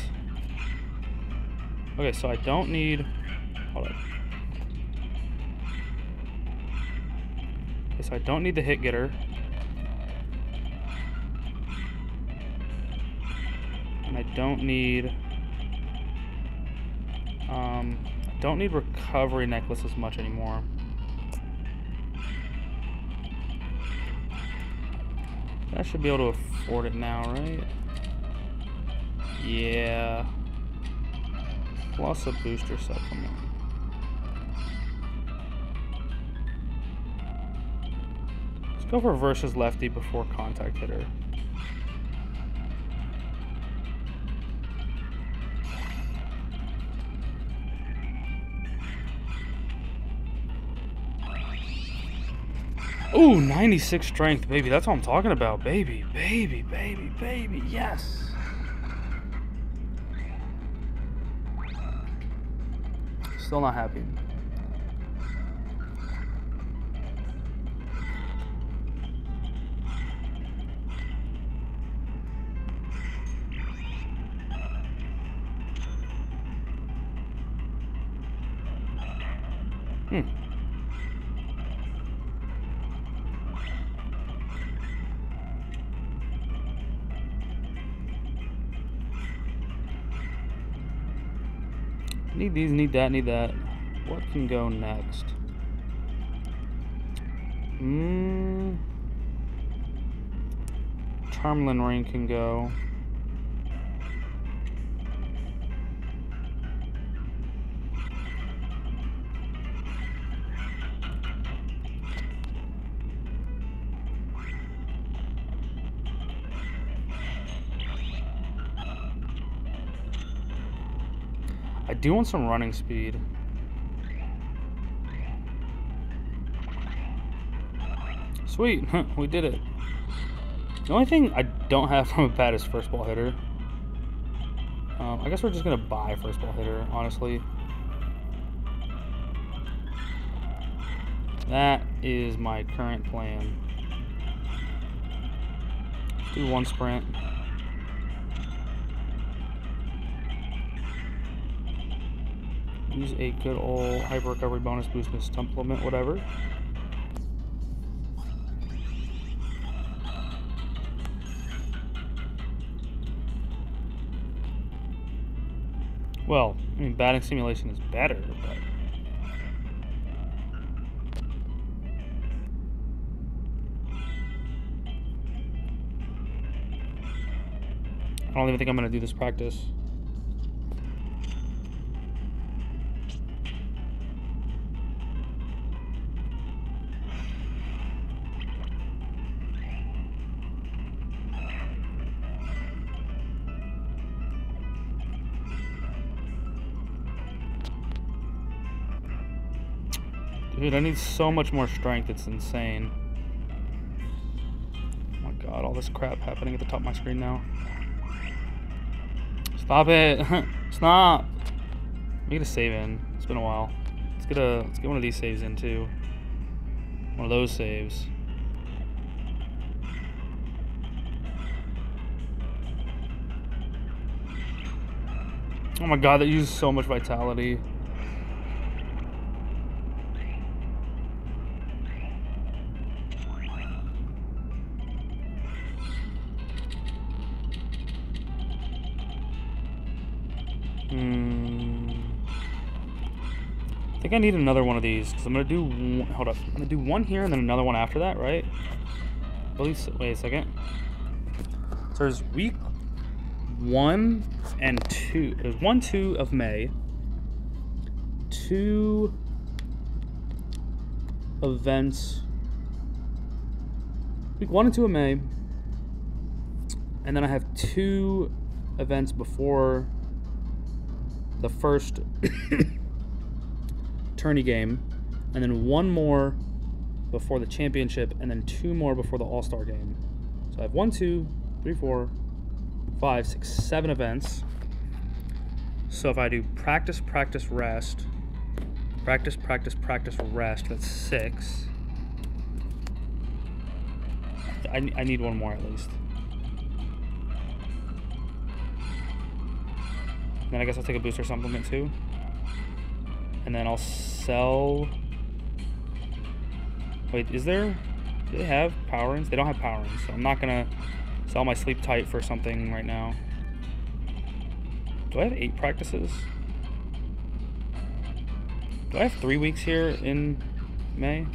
Okay, so I don't need. Hold on. Okay, so I don't need the hit getter. And I don't need. Um, don't need recovery necklace as much anymore. I should be able to afford it now, right? Yeah. Plus a booster supplement. Let's go for versus lefty before contact hitter. Ooh, 96 strength, baby. That's what I'm talking about. Baby, baby, baby, baby. Yes. Still not happy. Hmm. Need these, need that, need that. What can go next? Mmm. Termlin ring can go. Do want some running speed. Sweet, [LAUGHS] we did it. The only thing I don't have from a bat is first ball hitter. Um, I guess we're just gonna buy first ball hitter, honestly. That is my current plan. Do one sprint. Use a good old hyper recovery bonus boost and supplement, whatever. Well, I mean, batting simulation is better, but. I don't even think I'm going to do this practice. Dude, I need so much more strength, it's insane. Oh my god, all this crap happening at the top of my screen now. Stop it! [LAUGHS] Stop! Me get a save in. It's been a while. Let's get a let's get one of these saves in too. One of those saves. Oh my god, that uses so much vitality. Think I need another one of these because I'm gonna do. One, hold up. I'm gonna do one here and then another one after that, right? At least. Wait a second. So there's week one and two. There's one, two of May. Two events. Week one and two of May. And then I have two events before the first [COUGHS] tourney game, and then one more before the championship, and then two more before the All Star game. So I have one, two, three, four, five, six, seven events. So if I do practice, practice, rest, practice, practice, practice, rest, that's six. I, I need one more at least. Then I guess I'll take a booster supplement too. And then I'll sell. Wait, is there? Do they have power ins? They don't have power ins, so I'm not gonna sell my sleep tight for something right now. Do I have eight practices? Do I have three weeks here in May?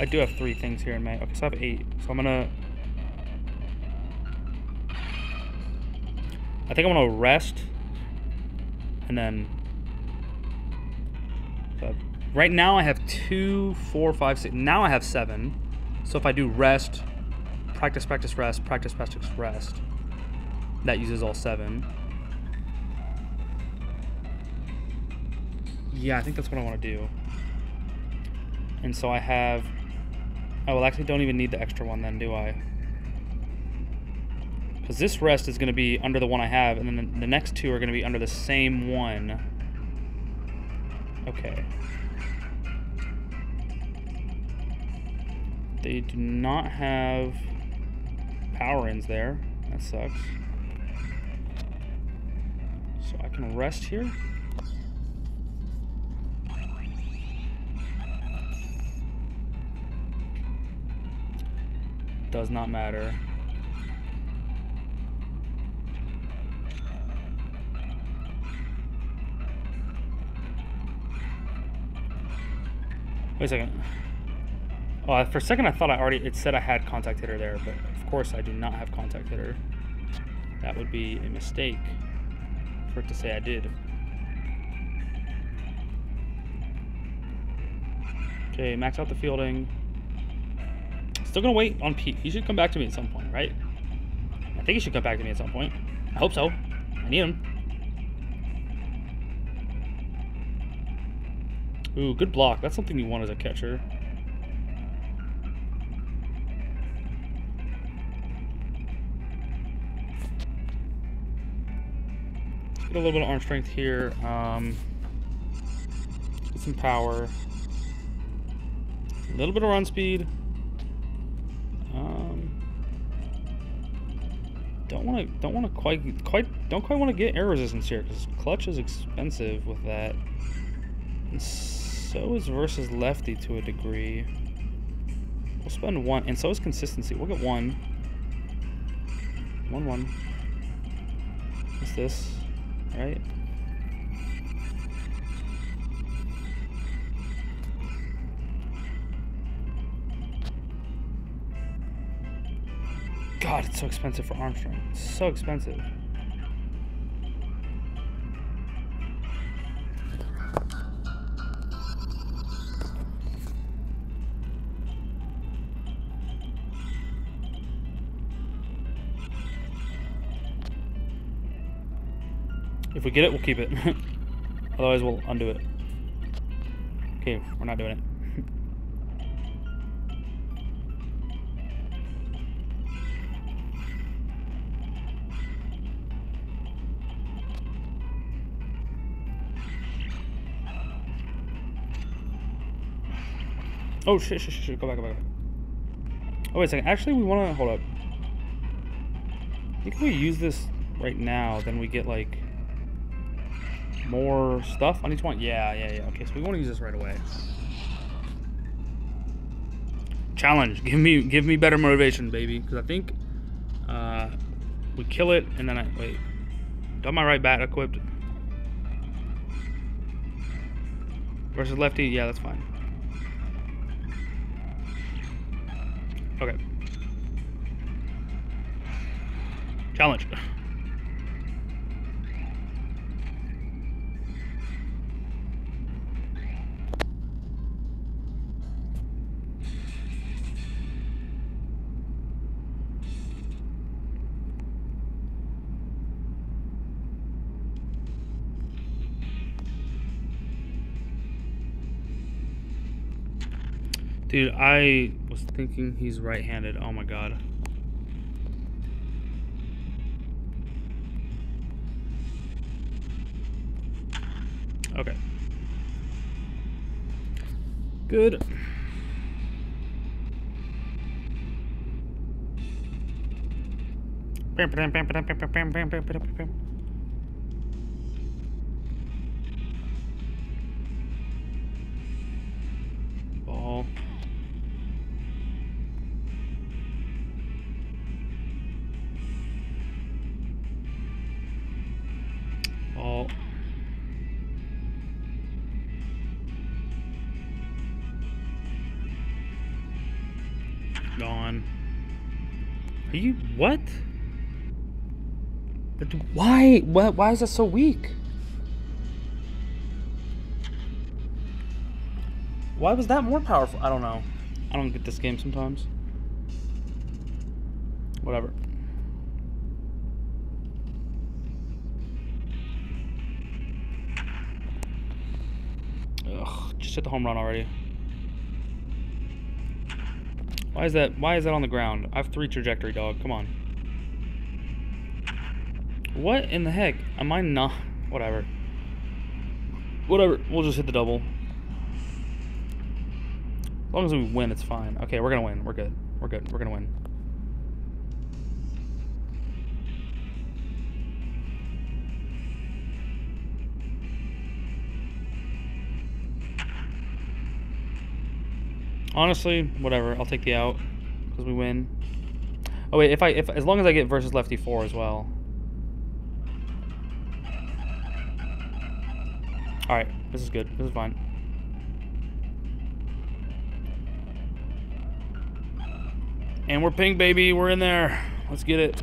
I do have three things here in May. Okay, so I have eight. So I'm gonna I think I'm gonna rest and then so right now I have two, four, five, six. Now I have seven. So if I do rest, practice, practice, rest, practice, practice, rest, that uses all seven. Yeah, I think that's what I want to do. And so I have. Oh, well, actually, don't even need the extra one then, do I? Because this rest is going to be under the one I have, and then the next two are going to be under the same one. Okay. They do not have power ins there. That sucks. So I can rest here. Does not matter. Wait a second. Oh, for a second I thought I already, it said I had contact hitter there, but of course I do not have contact hitter. That would be a mistake for it to say I did. Okay, max out the fielding. Still gonna wait on Pete. He should come back to me at some point, right? I think he should come back to me at some point. I hope so. I need him. Ooh, good block. That's something you want as a catcher. Let's get a little bit of arm strength here. Um, get some power. A little bit of run speed. Um, don't want to don't want to quite quite don't quite want to get air resistance here because clutch is expensive with that. And so is versus lefty to a degree. We'll spend one, and so is consistency. We'll get one. One one. What's this? Right. God, it's so expensive for arm strength. It's so expensive. If we get it, we'll keep it. [LAUGHS] Otherwise, we'll undo it. Okay, we're not doing it. Oh shit, shit, shit, shit. Go back, go back. Oh wait a second. Actually, we want to hold up. I think if we use this right now, then we get like more stuff on each one. Yeah, yeah, yeah. Okay, so we want to use this right away. Challenge. Give me, give me better motivation, baby. Because I think uh, we kill it, and then I wait. Got my right bat equipped. Versus lefty. Yeah, that's fine. Okay. Challenge. [LAUGHS] Dude, I was thinking he's right-handed. Oh my god. Okay. Good. What? But why? What? Why is that so weak? Why was that more powerful? I don't know. I don't get this game sometimes. Whatever. Ugh, just hit the home run already. Why is that? Why is that on the ground? I have three trajectory, dog. Come on. What in the heck? Am I not? Whatever. Whatever. We'll just hit the double. As long as we win, it's fine. Okay, we're gonna win. We're good. We're good. We're gonna win. honestly, whatever. I'll take the out because we win. Oh wait, if I if as long as I get versus lefty four as well. All right, this is good. This is fine. And we're ping, baby. We're in there. Let's get it.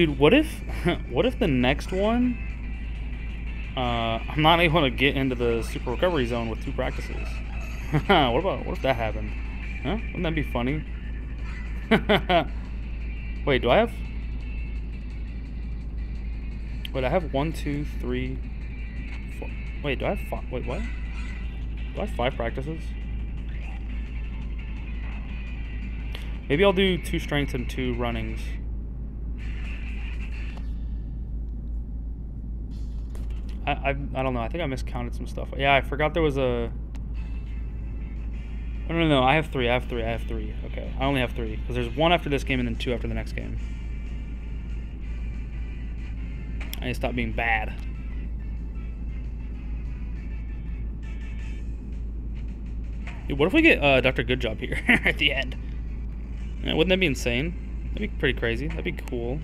Dude, what if [LAUGHS] what if the next one uh, I'm not able to get into the super recovery zone with two practices? [LAUGHS] what about what if that happened? Huh? Wouldn't that be funny? [LAUGHS] Wait, do I have Wait, I have one, two, three, four. Wait, do I have five? Wait, what? Do I have five practices? Maybe I'll do two strengths and two runnings. I, I, I don't know. I think I miscounted some stuff. Yeah, I forgot there was a... No, no, no. I have three. I have three. I have three. Okay. I only have three. Because there's one after this game and then two after the next game. I need to stop being bad. Dude, what if we get uh, Dr. Goodjob here [LAUGHS] at the end? Yeah, wouldn't that be insane? That'd be pretty crazy. That'd be cool.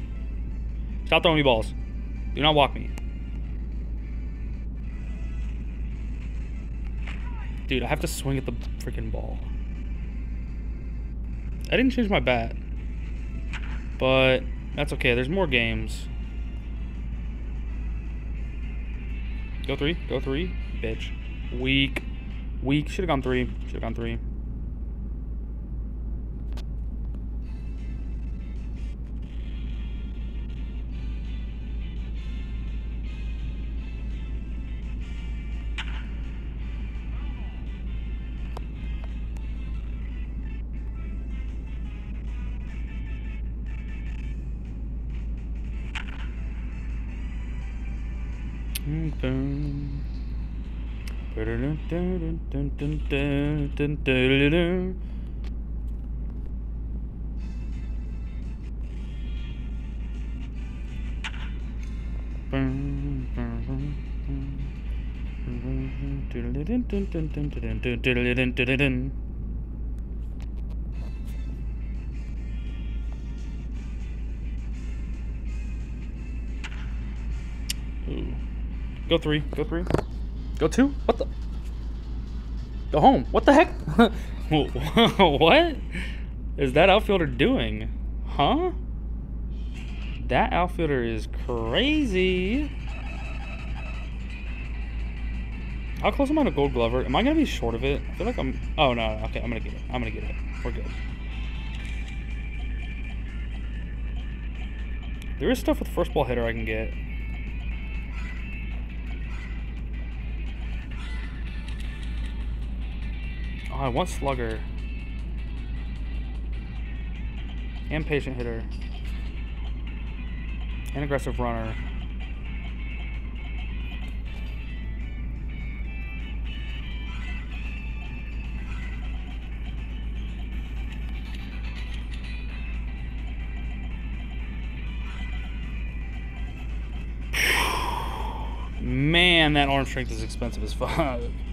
Stop throwing me balls. Do not walk me. Dude, I have to swing at the freaking ball. I didn't change my bat. But that's okay. There's more games. Go three. Go three. Bitch. Weak. Weak. Should have gone three. Should have gone three. Ooh. Go three. Go three. Go two. What the? Go home. What the heck? [LAUGHS] what is that outfielder doing? Huh? That outfielder is crazy. How close am I to Gold Glover? Am I gonna be short of it? I feel like I'm. Oh no. Okay, I'm gonna get it. I'm gonna get it. We're good. There is stuff with first ball hitter I can get. Oh, I want slugger. And patient hitter. And aggressive runner. Man, that arm strength is expensive as fuck. [LAUGHS]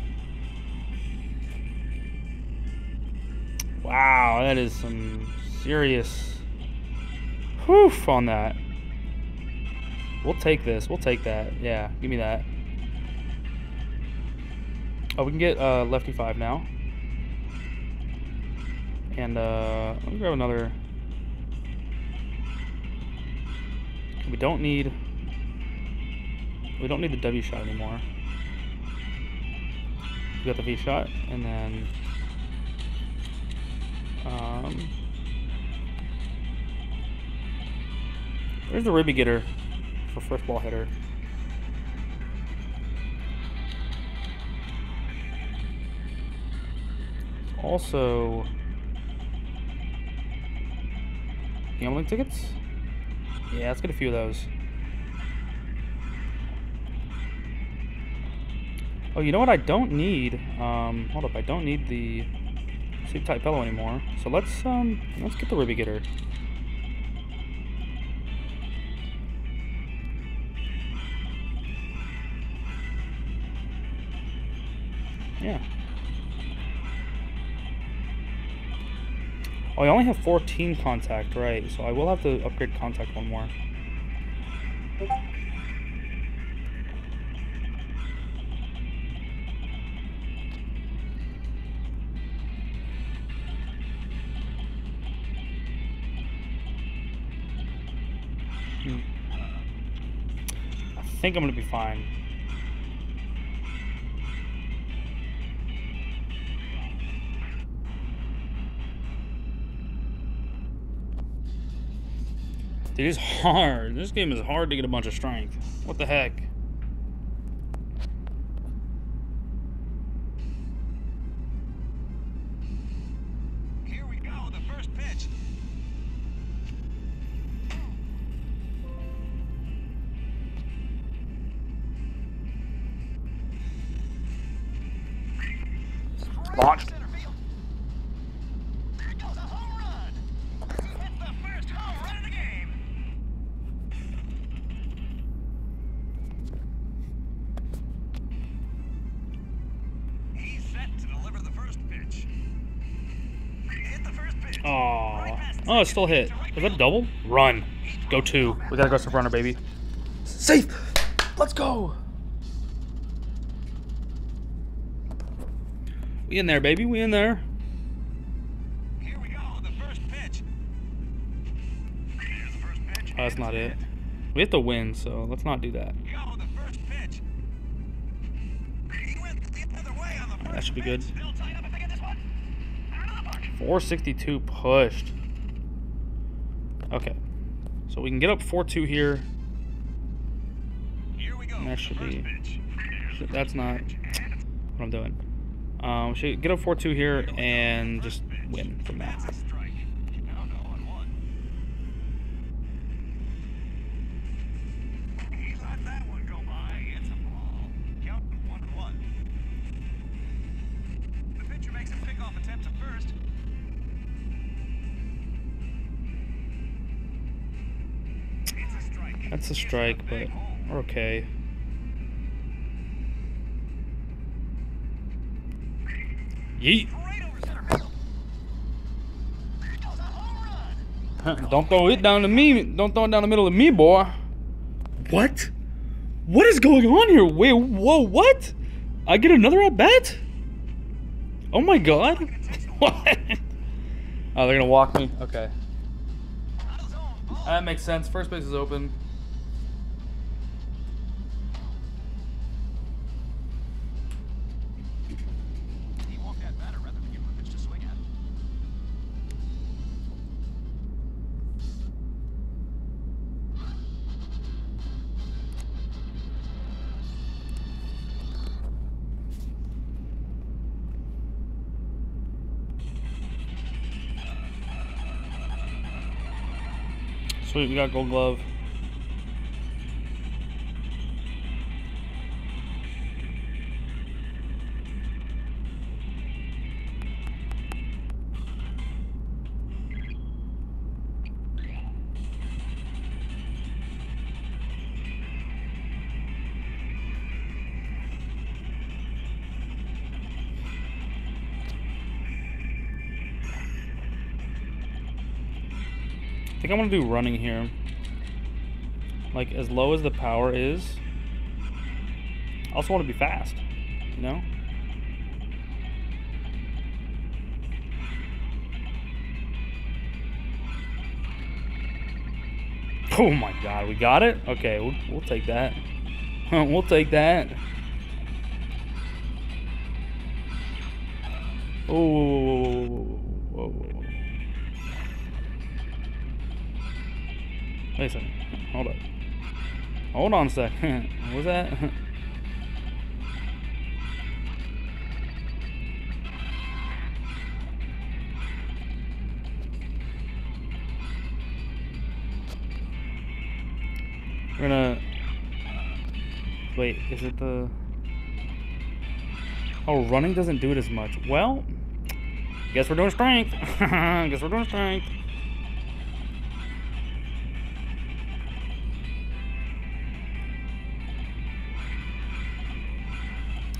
that is some serious whoof on that. We'll take this. We'll take that. Yeah, give me that. Oh, we can get uh, lefty five now. And uh, let me grab another. We don't need. We don't need the W shot anymore. We got the V shot, and then um, there's the ribby getter for first ball hitter. Also, gambling tickets? Yeah, let's get a few of those. Oh, you know what I don't need? Um, hold up, I don't need the Sleep tight pillow anymore. So let's um let's get the Ruby getter. Yeah. Oh, I only have 14 contact, right? So I will have to upgrade contact one more. Think I'm gonna be fine. It is hard. This game is hard to get a bunch of strength. What the heck? Oh, still hit. Is that a double? Run. Go two. We got aggressive runner, baby. Safe. Let's go. We in there, baby. We in there. Here we go, the first pitch. The first pitch. Oh, that's not it. We have to win, so let's not do that. Go, the first pitch. He went the other way on the first That should be good. pitch. Still Okay. So we can get up 4-2 here. Here we go. That should first be-. That's not what I'm doing. Um, we should get up 4-2 here and just win from that. That's a strike, but okay. Yeet. [LAUGHS] Don't throw it down to me. Don't throw it down the middle of me, boy. What? What is going on here? Wait, whoa, what? I get another at bat? Oh my god. [LAUGHS] What? Oh, they're gonna walk me? Okay. That makes sense. First base is open. We got gold glove. I'm gonna do running here. Like as low as the power is. I also want to be fast, you know? Oh my god, we got it? Okay, we'll, we'll take that. [LAUGHS] we'll take that. Oh, whoa, whoa, whoa, Wait a second. Hold up. Hold on a sec. [LAUGHS] what was that? [LAUGHS] We're gonna. Wait, is it the. Oh, running doesn't do it as much. Well, guess we're doing strength. [LAUGHS] guess we're doing strength.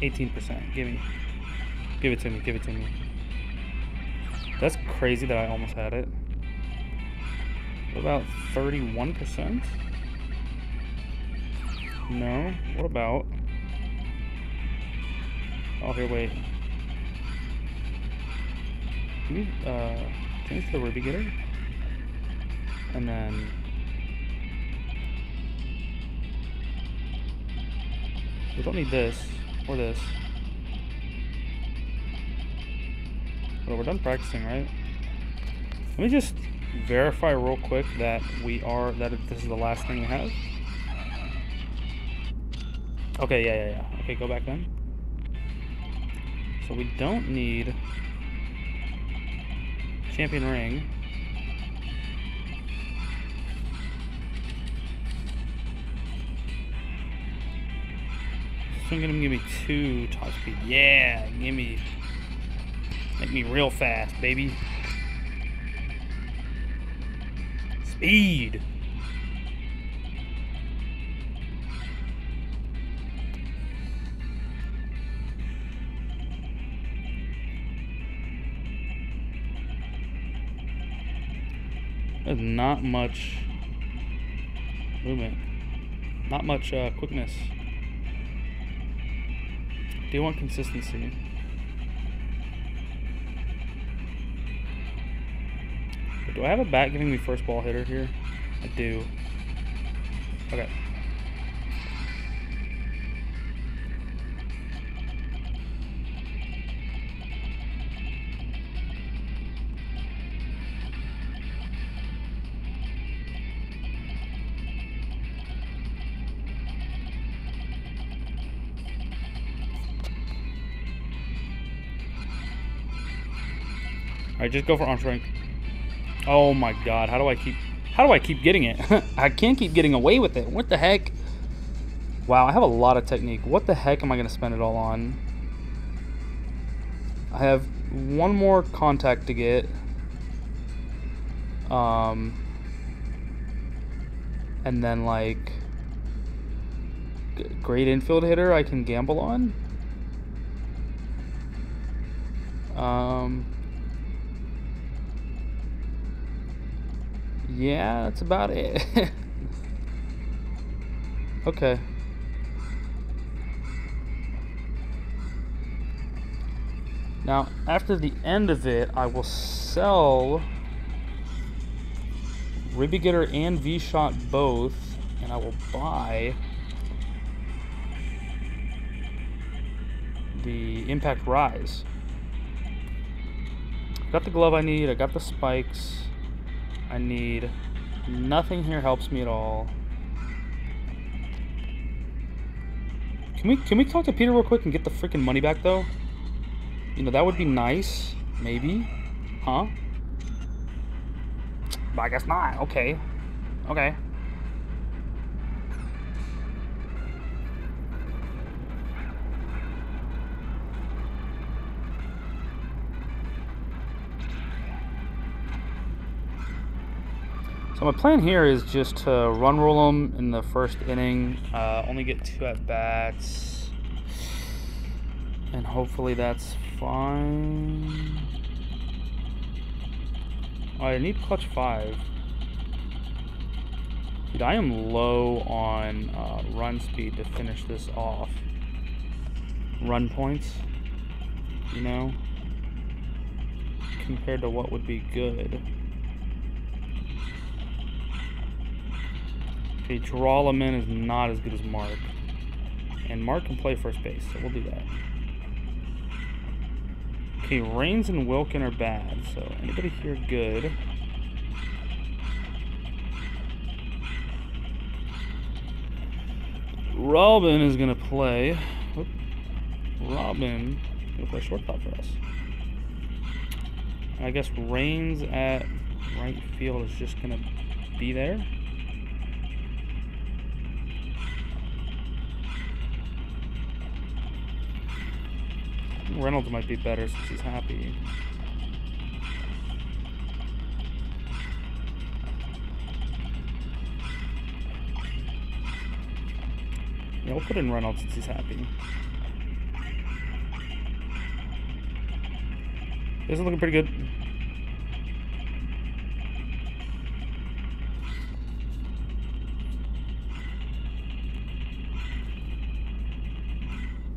18%. Give me. Give it to me. Give it to me. That's crazy that I almost had it. What about 31%? No. What about... Oh, here, wait. Can we, uh, change the Ruby Getter? And then... We don't need this or this. But we're done practicing, right? Let me just verify real quick that we are that this is the last thing we have. Okay, yeah, yeah, yeah. Okay, go back then. So we don't need champion ring. One gonna give me two top speed. Yeah, give me make me real fast, baby. Speed. There's not much movement. Not much uh, quickness. Do you want consistency? But do I have a bat giving me first ball hitter here? I do. Okay. Alright, just go for arm strength. Oh my god, how do I keep how do I keep getting it? [LAUGHS] I can't keep getting away with it. What the heck? Wow, I have a lot of technique. What the heck am I gonna spend it all on? I have one more contact to get. Um and then like great infield hitter I can gamble on. Um Yeah, that's about it. [LAUGHS] okay. Now, after the end of it, I will sell Ribby Getter and V-Shot both, and I will buy the Impact Rise. Got the glove I need, I got the spikes. I need nothing here helps me at all. Can we can we talk to Peter real quick and get the freaking money back though? You know that would be nice, maybe, huh? But I guess not. Okay, okay. My plan here is just to run roll them in the first inning, uh, only get two at bats, and hopefully that's fine. I need clutch five. Dude, I am low on uh, run speed to finish this off. Run points, you know, compared to what would be good. Okay, Dralaman is not as good as Mark. And Mark can play first base, so we'll do that. Okay, Reigns and Wilkin are bad, so anybody here good? Robin is gonna play. Oop. Robin gonna play shortstop for us. I guess Reigns at right field is just gonna be there. Reynolds might be better since he's happy. Yeah, we'll put in Reynolds since he's happy. This is looking pretty good.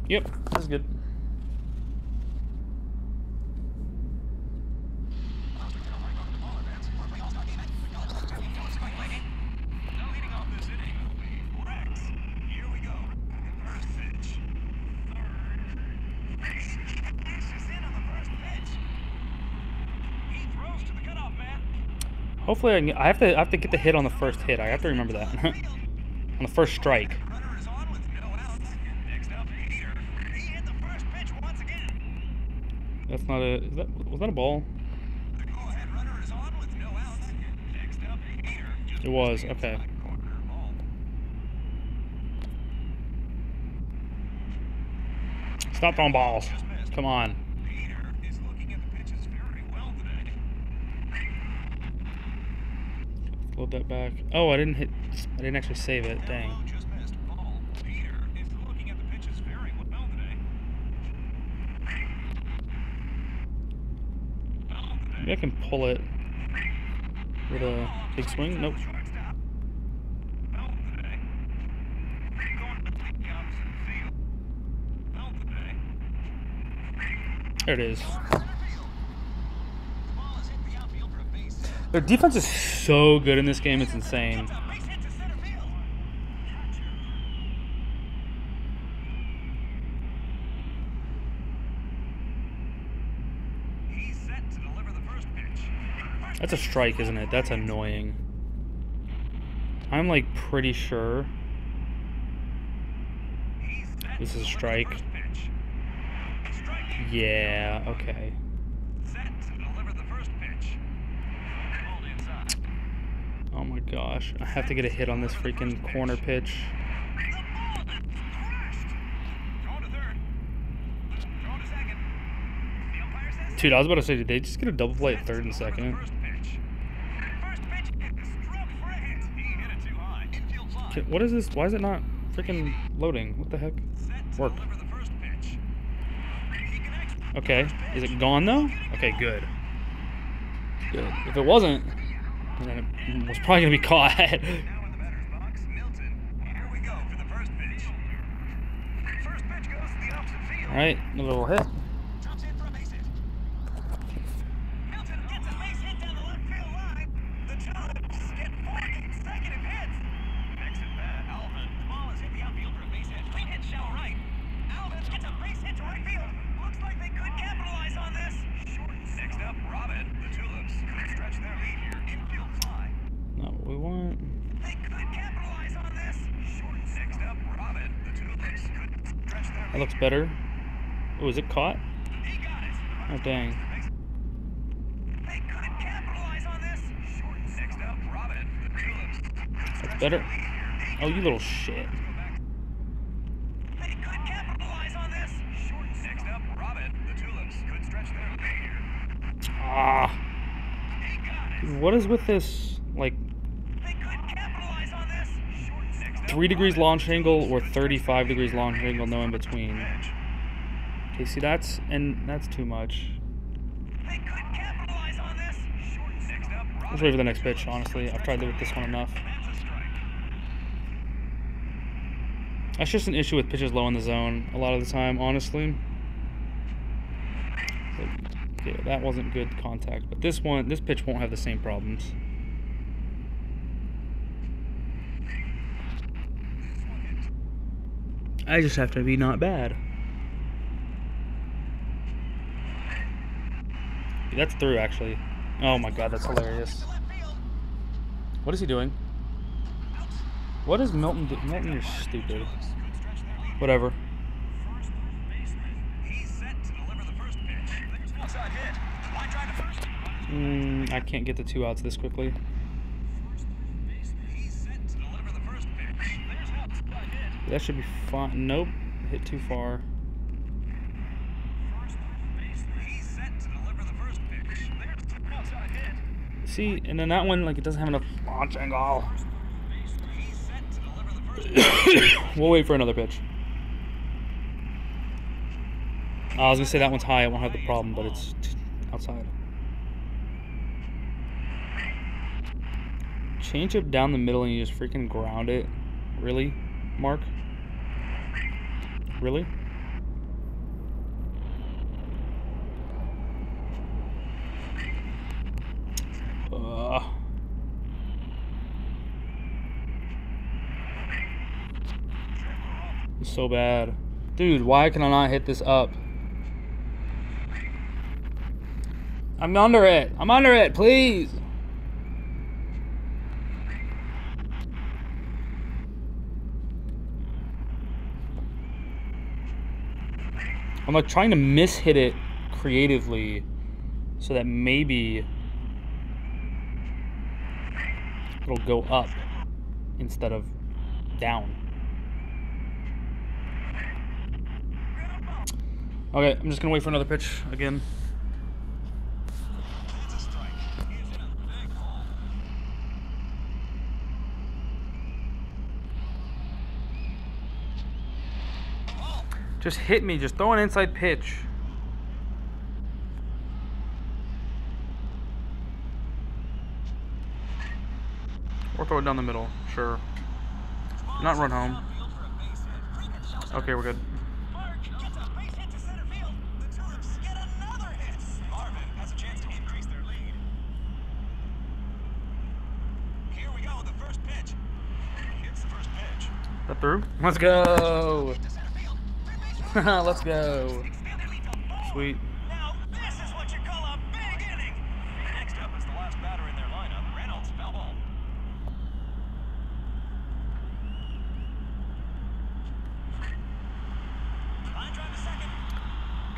Yep, this is good. Now leading off this inning will be Rex. Here we go. First pitch. Hopefully I can. I have to. I have to get the hit on the first hit. I have to remember that. [LAUGHS] on the first strike. That's not a. Is that was that a ball? It was, okay. Stop throwing balls. Come on. Peter is looking at the pitches very well today. Load that back. Oh, I didn't hit. I didn't actually save it. Dang. Elbow just missed. Ball. Peter is looking at the pitches very well today. Foul today. Maybe I can pull it with a big swing. Nope. Shortstop. Foul today. Going to the opposite field. Foul today. There it is. Ball is hit the outfield for a base hit. Their defense is so good in this game. It's insane. That's a strike, isn't it? That's annoying. I'm like pretty sure. This is a. Strike. Yeah. Okay. Set to deliver the first pitch. Called inside. Oh my gosh. I have to get a hit on this freaking corner pitch. Dude, I was about to say, did they just get a double play at third and second? What is this? Why is it not freaking loading? What the heck? Work. Okay. Is it gone though? Okay, good. Good. If it wasn't, then it was probably gonna be caught. [LAUGHS] Now in the batter's box, Milton. Here we go for the first pitch. First pitch goes to the opposite field. All right, a little hit. Drops in for a base hit. Milton gets a base hit down the left field line. The Tulips get four consecutive hits. Next at bat, Alvin. The ball is hit the outfield for a base hit. Clean hit shallow right. Alvin gets a base hit to right field. Looks like they could capitalize on this. Short. Next up, Robin. The Tulips could stretch their lead here. Infield fly. Not what we want. They could capitalize on this. Short. Next up, Robin. The Tulips could stretch their That lead. looks better. Oh, is it caught? He got it. Oh dang. They could capitalize on this. Short. Next up, Robin. The Tulips. That's better. Oh, you little shit. They could capitalize on this. Short. Next up, Robin. The Tulips could stretch their lead here. Ah. He got it. Dude, What is with this? Like 3 degrees launch angle or 35 degrees launch angle, no in between. Okay, see that's and that's too much. Let's wait for the next pitch, honestly. I've tried with this one enough. That's just an issue with pitches low in the zone a lot of the time, honestly. Yeah, that wasn't good contact, but this one, this pitch won't have the same problems. I just have to be not bad. That's through, actually. Oh my god, that's hilarious. What is he doing? What is Milton do? Milton, you're stupid. Whatever. Mm, I can't get the two outs this quickly. First baseman. He's set to deliver the first pitch. There's an outside hit. That should be fine. Nope. Hit too far. See, and then that one, like, it doesn't have enough launch angle. Pitch. Oh. [COUGHS] we'll wait for another pitch. I was gonna say that one's high. I won't have the problem, but it's outside. Change it down the middle and you just freaking ground it. Really, Mark? Really? Ugh. It's so bad. Dude, why can I not hit this up? I'm under it. I'm under it, please. I'm like trying to miss hit it creatively so that maybe it'll go up instead of down. Okay, I'm just gonna wait for another pitch again. It's a strike. He's in a big hole. Just hit me, just throw an inside pitch. Or throw it down the middle, sure. Not run home. Okay, we're good. That through? Let's go! To center field. Third baseman. [LAUGHS] Let's go! Expand their lead to four. Sweet. Now, this is what you call a big inning. Next up is the last batter in their lineup, Reynolds. Foul ball. Line drive to second.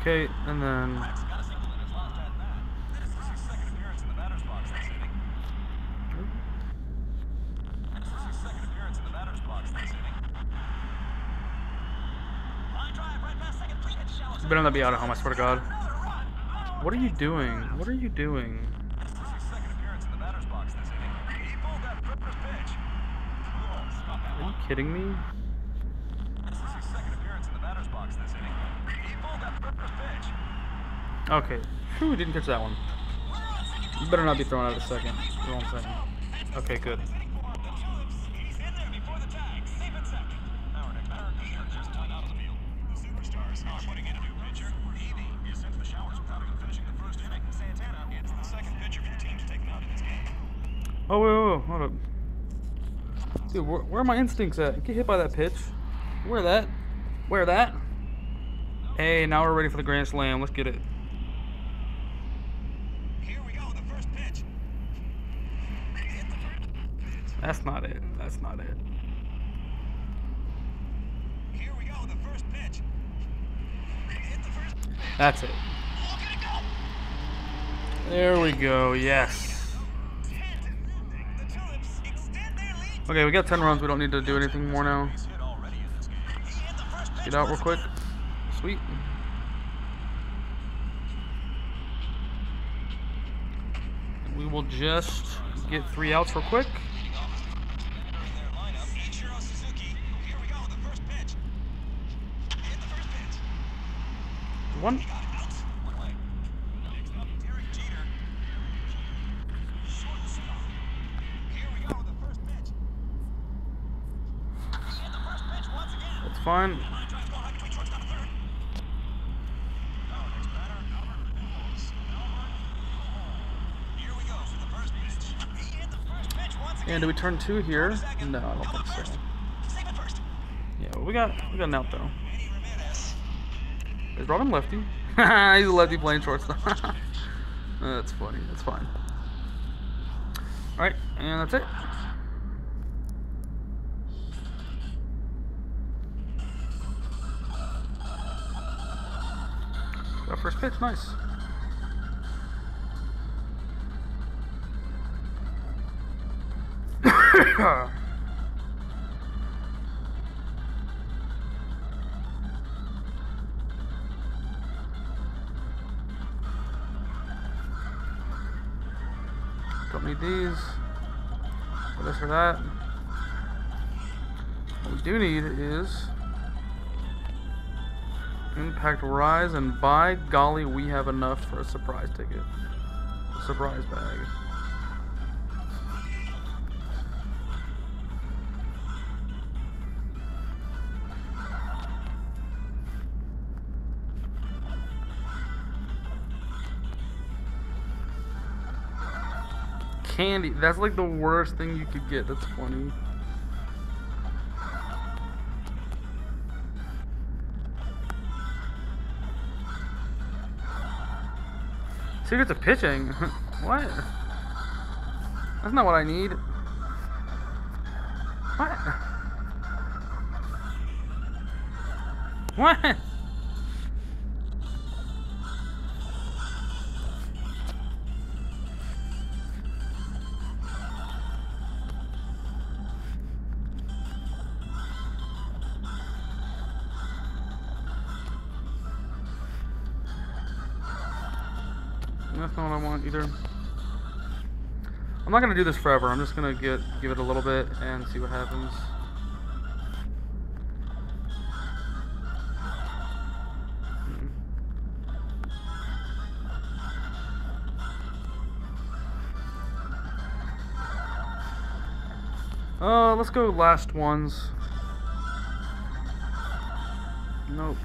Okay, and then Rex got a single in his last at bat. This is his second appearance in the batter's box this inning. This is his second appearance in the batter's box this inning. Line drive right past second. Three hit shallow. you better not be out at home, I swear to God. What are you doing? What are you doing? Second Are you kidding me? Second. Okay. Whew, didn't catch that one. You better not be throwing out a second. I'm saying. Okay, good. Dude, where, where are my instincts at? Get hit by that pitch. Where that? Where that? Hey, now we're ready for the Grand Slam. Let's get it. Here we go, the first pitch. Hit the first pitch. That's not it. That's not it. Here we go, the first pitch. Hit the first pitch. That's it. Look at it go. There we go. Yes. Okay, we got 10 runs. We don't need to do anything more now. Get out real quick. Sweet. We will just get three outs real quick. Entering again. And do we turn two here? No, I don't think so. Yeah, well, we got we got an out though. Is Robin lefty? [LAUGHS] He's a lefty playing shortstop. [LAUGHS] that's funny. That's fine. All right, and that's it. Got first pitch, nice. [COUGHS] Don't need these. For this or that. What we do need is Impact Rise, and by golly, we have enough for a surprise ticket. A surprise bag. Candy. That's like the worst thing you could get. That's funny. Secrets of pitching. [LAUGHS] what? That's not what I need. What? [LAUGHS] What? I'm not gonna do this forever. I'm just gonna get give it a little bit and see what happens. Uh, let's go last ones. Nope.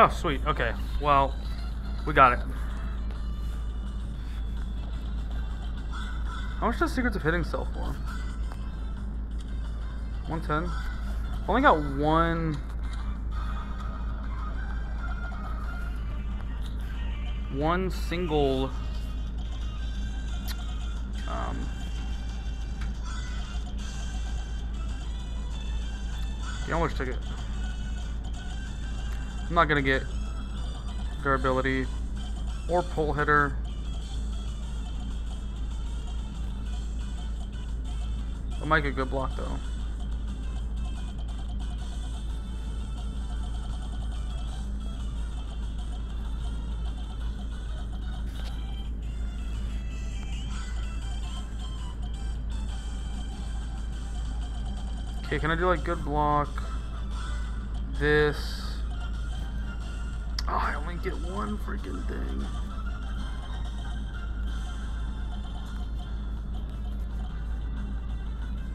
Oh, sweet. Okay. Well, we got it. How much does Secrets of Hitting sell for? 110? Only got one. One single. Um. Gamblers ticket. I'm not gonna get durability or pull hitter. I might get good block though. Okay, can I do like good block? This. Only get one freaking thing.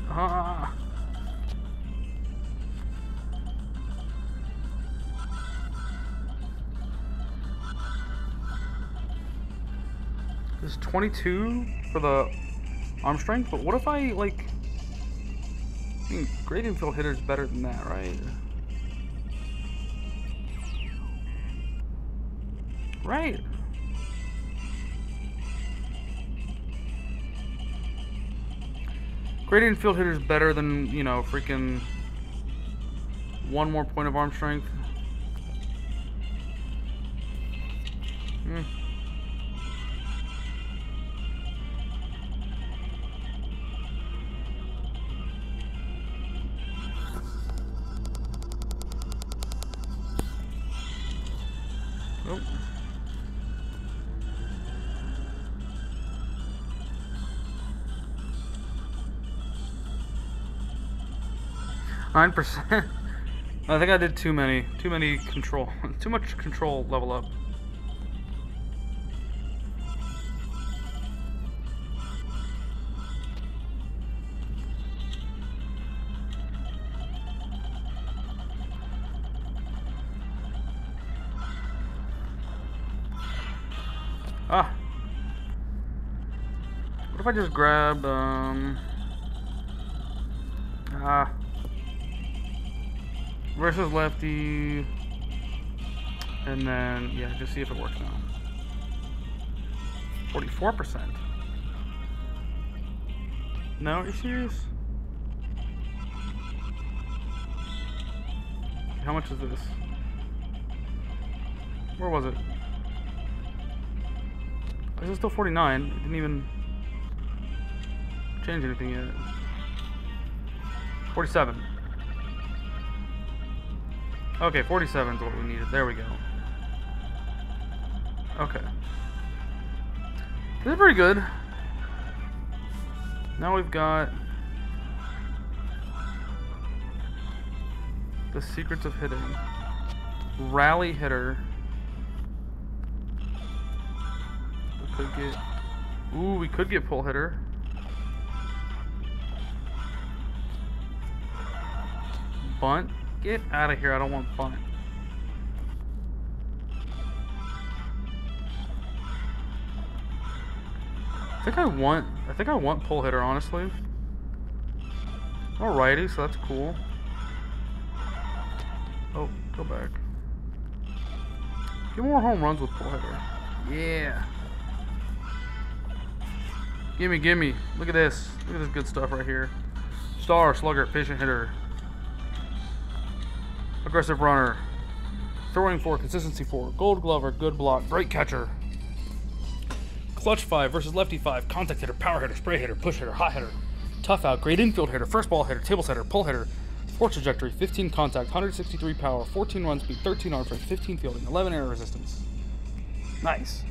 Ah. This is 22 for the arm strength, but what if I, like... I mean, great infield hitter's better than that, right? Right. Great infield hitter is better than, you know, freaking one more point of arm strength. 9%. [LAUGHS] I think I did too many. Too many control. [LAUGHS] too much control level up. Ah. What if I just grab, uh... versus lefty. And then yeah just see if it works now. 44% no serious how much is this? Where was it? This is still 49 it didn't even change anything yet. 47 Okay, 47 is what we needed. There we go. Okay. This is pretty good. Now we've got the secrets of hitting. Rally hitter. We could get. Ooh, we could get pull hitter. Bunt. Get out of here. I don't want bunt. I think I want. I think I want pull hitter. Honestly. Alrighty, so that's cool. Oh, go back. Get more home runs with pull hitter. Yeah. Gimme, gimme. Look at this. Look at this good stuff right here. Star, slugger, patient hitter. Aggressive runner. Throwing four, consistency four. Gold glover, good block, great catcher. Clutch five versus lefty five. Contact hitter, power hitter, spray hitter, push hitter, hot hitter. Tough out, great infield hitter, first ball hitter, table setter, pull hitter. four trajectory, 15 contact, 163 power, 14 run speed, 13 arm strength, 15 fielding, 11 error resistance. Nice.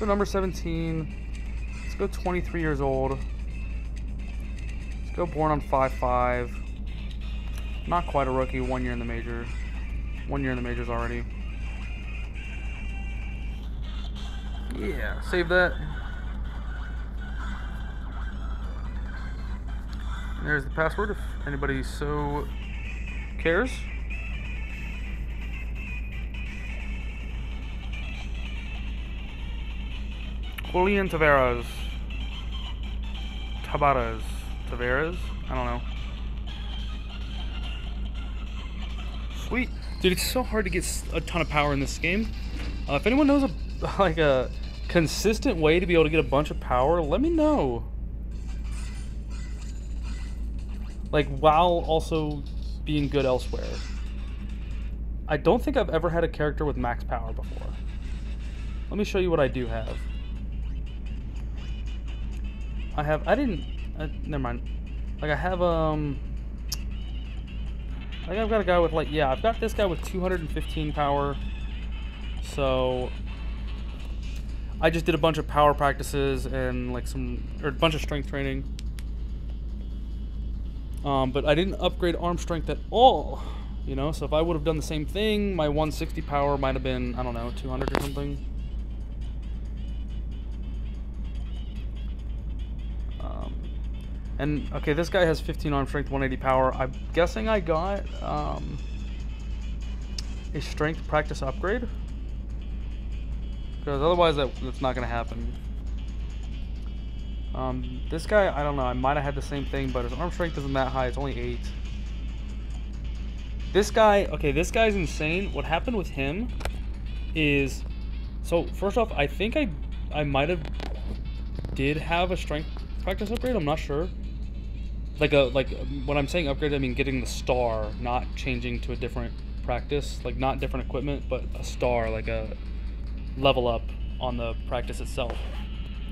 Go number 17. Let's go 23 years old. Go born on 5-5. Not quite a rookie, one year in the major. One year in the majors already. Yeah, save that. There's the password if anybody so cares. Julian Tavares. Tabares. Tavares? I don't know. Sweet. Dude, it's so hard to get a ton of power in this game. Uh, if anyone knows a [LAUGHS] like a consistent way to be able to get a bunch of power, let me know. Like while also being good elsewhere. I don't think I've ever had a character with max power before. Let me show you what I do have. I have I didn't uh, never mind. Like I have um think I've got a guy with like yeah, I've got this guy with 215 power. So I just did a bunch of power practices and like some or a bunch of strength training. Um, but I didn't upgrade arm strength at all. You know, so if I would have done the same thing, my 160 power might have been I don't know 200 or something. And okay, this guy has 15 arm strength, 180 power. I'm guessing I got um, a strength practice upgrade. Because otherwise, that, that's not going to happen. Um, this guy, I don't know. I might have had the same thing, but his arm strength isn't that high. It's only 8. This guy, okay, this guy's insane. What happened with him is... So, first off, I think I, I might have did have a strength practice upgrade. I'm not sure. Like a like when I'm saying upgrade, I mean getting the star, not changing to a different practice. Like not different equipment, but a star, like a level up on the practice itself,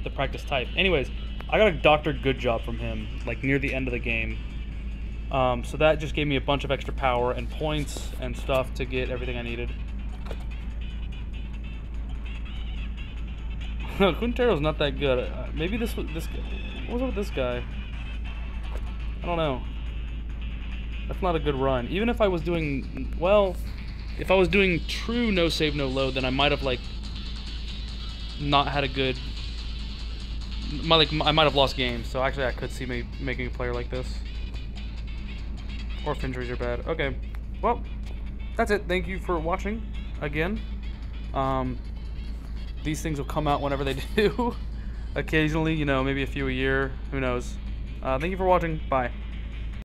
the practice type. Anyways, I got a Doctor good job from him, like near the end of the game. Um, so that just gave me a bunch of extra power and points and stuff to get everything I needed. [LAUGHS] No, Quintero's not that good. Uh, maybe this was this. guy- What was up with this guy? I don't know. That's not a good run. Even if I was doing well, if I was doing true no save no load, then I might have like not had a good. My like I might have lost games. So actually, I could see me making a player like this. Or if injuries are bad. Okay. Well, that's it. Thank you for watching again. Um, these things will come out whenever they [LAUGHS] do. Occasionally, you know, maybe a few a year. Who knows? Uh, thank you for watching. Bye.